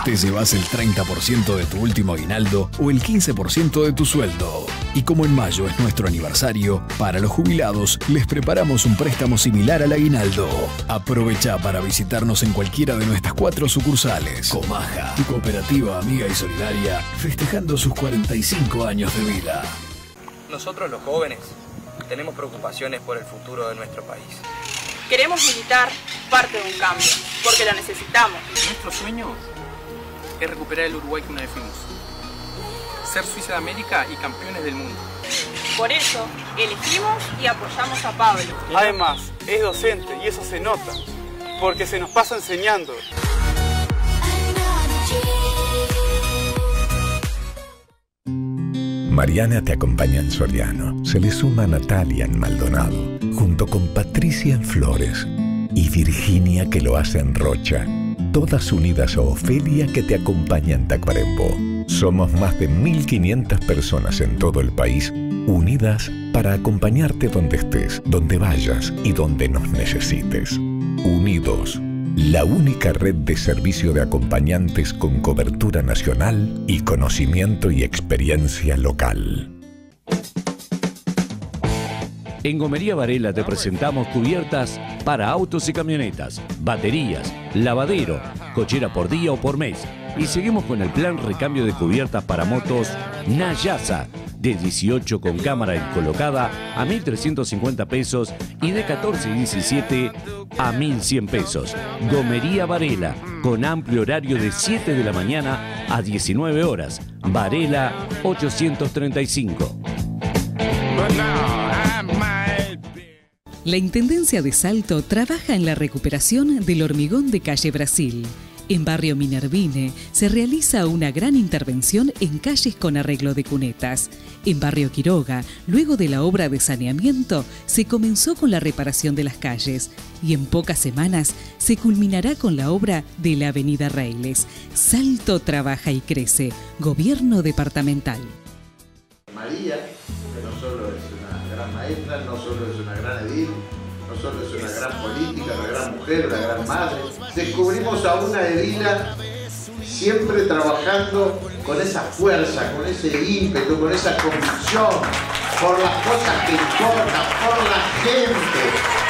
Te llevas el 30% de tu último aguinaldo o el 15% de tu sueldo. Y como en mayo es nuestro aniversario, para los jubilados les preparamos un préstamo similar al aguinaldo. Aprovecha para visitarnos en cualquiera de nuestras cuatro sucursales. Comaja, tu cooperativa amiga y solidaria, festejando sus 45 años de vida. Nosotros los jóvenes tenemos preocupaciones por el futuro de nuestro país. Queremos militar parte de un cambio, porque lo necesitamos. Nuestro sueño es recuperar el Uruguay que una vez fuimos. Ser Suiza de América y campeones del mundo. Por eso, elegimos y apoyamos a Pablo. Además, es docente y eso se nota, porque se nos pasa enseñando. Mariana te acompaña en Soriano. Se le suma Natalia en Maldonado, junto con Patricia en Flores y Virginia que lo hace en Rocha. Todas unidas a Ofelia que te acompaña en Tacuarembó. Somos más de 1.500 personas en todo el país unidas para acompañarte donde estés, donde vayas y donde nos necesites. Unidos, la única red de servicio de acompañantes con cobertura nacional y conocimiento y experiencia local. En Gomería Varela te presentamos cubiertas para autos y camionetas, baterías, lavadero, cochera por día o por mes. Y seguimos con el plan recambio de cubiertas para motos Nayasa, de 18 con cámara colocada a 1.350 pesos y de 14 y 17 a 1.100 pesos. Gomería Varela, con amplio horario de 7 de la mañana a 19 horas. Varela 835. La Intendencia de Salto trabaja en la recuperación del hormigón de calle Brasil. En Barrio Minervine se realiza una gran intervención en calles con arreglo de cunetas. En Barrio Quiroga, luego de la obra de saneamiento, se comenzó con la reparación de las calles y en pocas semanas se culminará con la obra de la Avenida Reiles. Salto trabaja y crece. Gobierno departamental. María, que no solo es una gran maestra, no solo es una gran edil, no solo es una gran política, mujer, una gran madre. Descubrimos a una edila siempre trabajando con esa fuerza, con ese ímpetu, con esa convicción, por las cosas que importan, por la gente,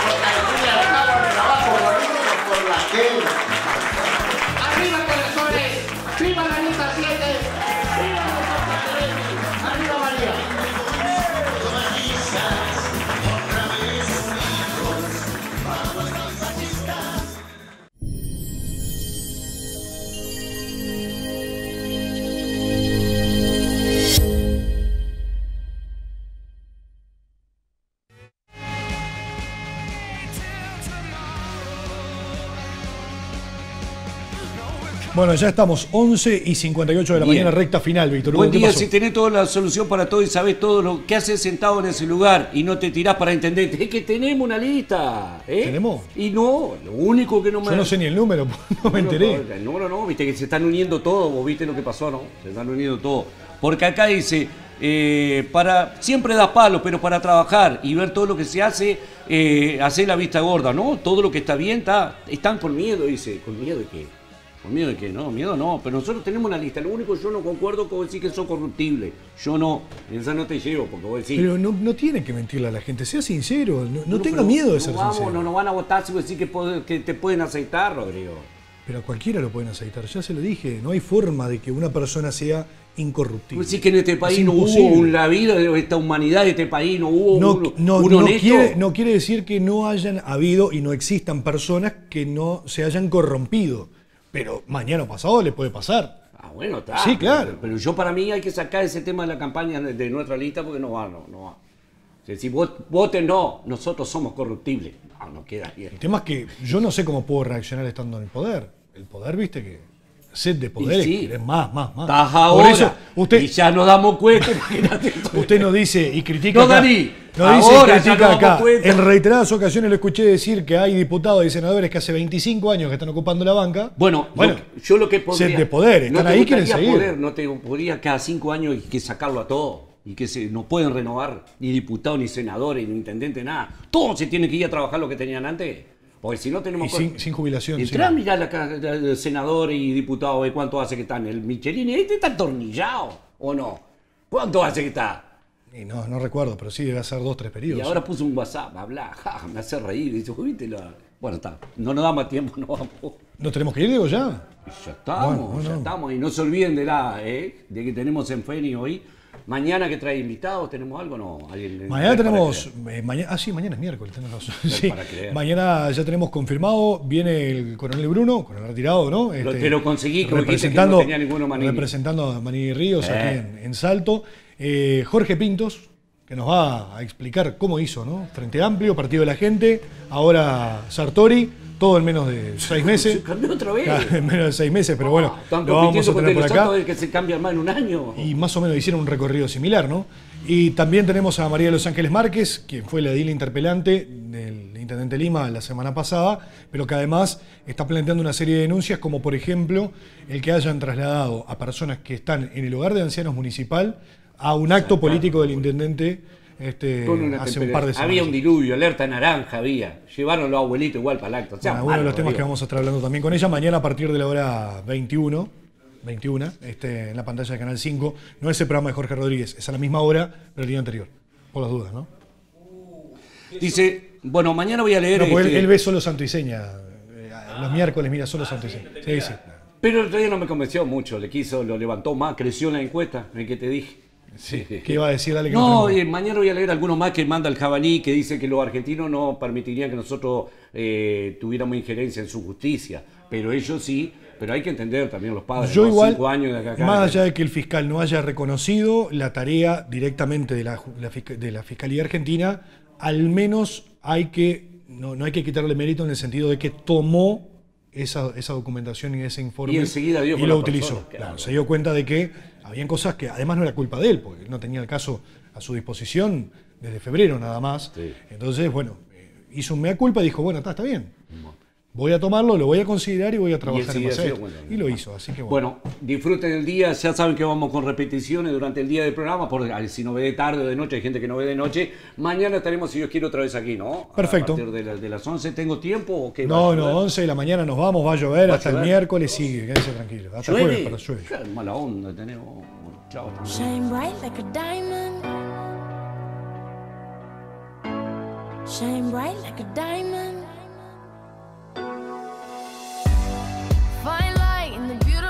Bueno, ya estamos 11 y 58 de la Bien. mañana, recta final, Víctor. Buen Hugo, ¿qué día, pasó? si tenés toda la solución para todo y sabés todo lo que haces sentado en ese lugar y no te tirás para intendente. Es que tenemos una lista. ¿eh? ¿Tenemos? Y no, lo único que no me. Yo no sé ni el número, no me enteré. El número no, viste que se están uniendo todos, vos viste lo que pasó, ¿no? Se están uniendo todos. Porque acá dice, eh, para siempre da palo, pero para trabajar y ver todo lo que se hace, eh, hacer la vista gorda, ¿no? Todo lo que está bien, está, están con miedo, dice. ¿Con miedo de qué? ¿Con miedo de qué? No, miedo no, pero nosotros tenemos una lista. Lo único que yo no concuerdo con decir que son corruptibles. Yo no, en esa no te llevo, porque vos decís... Pero no, no tiene que mentirle a la gente, sea sincero, no, no tenga miedo de no ser vamos, sincero. No nos van a votar si vos decís que, que te pueden aceitar, Rodrigo. Pero a cualquiera lo pueden aceitar, ya se lo dije, no hay forma de que una persona sea incorruptible. Decís que en este país Es no hubo un- la vida de esta humanidad, de este país no hubo No, un, no- un no quiere, no quiere decir que no hayan habido y no existan personas que no se hayan corrompido. Pero mañana o pasado le puede pasar. Ah, bueno, está. Sí, claro. Pero, pero yo para mí hay que sacar ese tema de la campaña de, nuestra lista porque no va, no, no va. Si vot- voten no, nosotros somos corruptibles. No, no queda bien. El tema es que yo no sé cómo puedo reaccionar estando en el poder. El poder, viste que sed de poder Y es sí. más, más, más. Estás Por ahora. eso usted, Y ya nos damos cuenta, imagínate. usted nos dice y critica No, acá, Dani, nos dice y ahora ya critica damos acá. cuenta. En reiteradas ocasiones lo escuché decir que hay diputados y senadores que hace 25 años que están ocupando la banca. Bueno, bueno, lo- yo lo que podría... sed de poder, están no te ahí, quieren seguir. Poder, no te podría cada cinco años y que sacarlo a todo. Y que se, no pueden renovar ni diputados, ni senadores, ni intendentes, nada. Todos se tienen que ir a trabajar lo que tenían antes. Porque si no y tenemos... sin, sin jubilación. Entrá ca- la- la- senadores y diputados, ve cuánto hace que están. El Michelin, este está atornillado, ¿o no? ¿Cuánto hace que está? Y no, no recuerdo, pero sí debe ser dos, tres Y periodos. ahora puso un WhatsApp, habla, ja, me hace reír. Dice, ¿viste la...? Bueno, está. No nos da más tiempo, no vamos. ¿No tenemos que ir, digo, ya? Ya estamos, Bueno, bueno. ya estamos. Y no se olviden de la, ¿eh? De que tenemos en Feni hoy. Mañana que trae invitados, ¿tenemos algo? No. ¿Alguien- Mañana tenemos. eh, mañana, ah, sí, mañana es miércoles, tenés razón. Sí, para creer. mañana ya tenemos confirmado. Viene el coronel Bruno, coronel retirado, ¿no? Este, Lo- te lo conseguí, dijiste que representando, no tenía ninguno Manini. representando a Manini Ríos Eh. aquí en, en Salto. Eh, Jorge Pintos, que nos va a explicar cómo hizo, ¿no? Frente Amplio, Partido de la Gente. Ahora Sartori, todo en menos de seis meses. Se cambió otra vez. En menos de seis meses, pero bueno, Están lo vamos a tener por acá. Que se cambia más en un año. Y más o menos hicieron un recorrido similar, ¿no? Y también tenemos a María de Los Ángeles Márquez, quien fue la edil interpelante del Intendente Lima la semana pasada, pero que además está planteando una serie de denuncias, como por ejemplo el que hayan trasladado a personas que están en el hogar de ancianos municipal a un acto político del Intendente este, Con una hace un par de semanas. Había un diluvio, alerta naranja había. Llevaron los abuelitos igual para el acto. O sea, Bueno, uno de los temas digo. que vamos a estar hablando también con ella mañana a partir de la hora 21, 21 este, en la pantalla de Canal 5. No es el programa de Jorge Rodríguez, es a la misma hora, pero el día anterior, por las dudas, ¿no? Dice, bueno, mañana voy a leer. No, porque él, este- él ve solo santo y seña. Eh, Los miércoles mira solo santo y seña. Sí, sí. Pero el otro día no me convenció mucho. Le quiso, lo levantó más, creció en la encuesta, el que te dije. Sí. ¿Qué iba a decir? Dale que No, y mañana voy a leer algunos más que manda el jabalí, que dice que los argentinos no permitirían que nosotros eh, tuviéramos injerencia en su justicia. Pero ellos sí, pero hay que entender también los padres. Yo ¿no? igual, Cinco años de acá. más allá de que el fiscal no haya reconocido la tarea directamente de la, de la Fiscalía Argentina, al menos hay que, no, no hay que quitarle mérito en el sentido de que tomó esa, esa documentación y ese informe Y enseguida dio y lo la utilizó. persona, Claro, claro. se dio cuenta de que habían cosas que además no era culpa de él, porque él no tenía el caso a su disposición desde febrero nada más. Entonces, bueno, eh, hizo un mea culpa y dijo, bueno, está, está bien. Voy a tomarlo, lo voy a considerar y voy a trabajar en dio esto. cuenta. Y lo hizo, así que bueno. Bueno, disfruten el día, ya saben que vamos con repeticiones durante el día del programa, por si no ve de tarde o de noche, hay gente que no ve de noche. Mañana estaremos, si Dios quiere, otra vez aquí, ¿no? Perfecto. A partir de, la- de las 11, ¿tengo tiempo o qué? No, ¿Va a no, llover? 11 de la mañana nos vamos, va a llover, ¿Va a hasta el miércoles sigue, quédense tranquilos. Hasta ¿Llueve? jueves, pero llueve. Qué mala onda tenemos. Chao. Shine bright like a diamond. Shine bright like a diamond. find light in the beauty.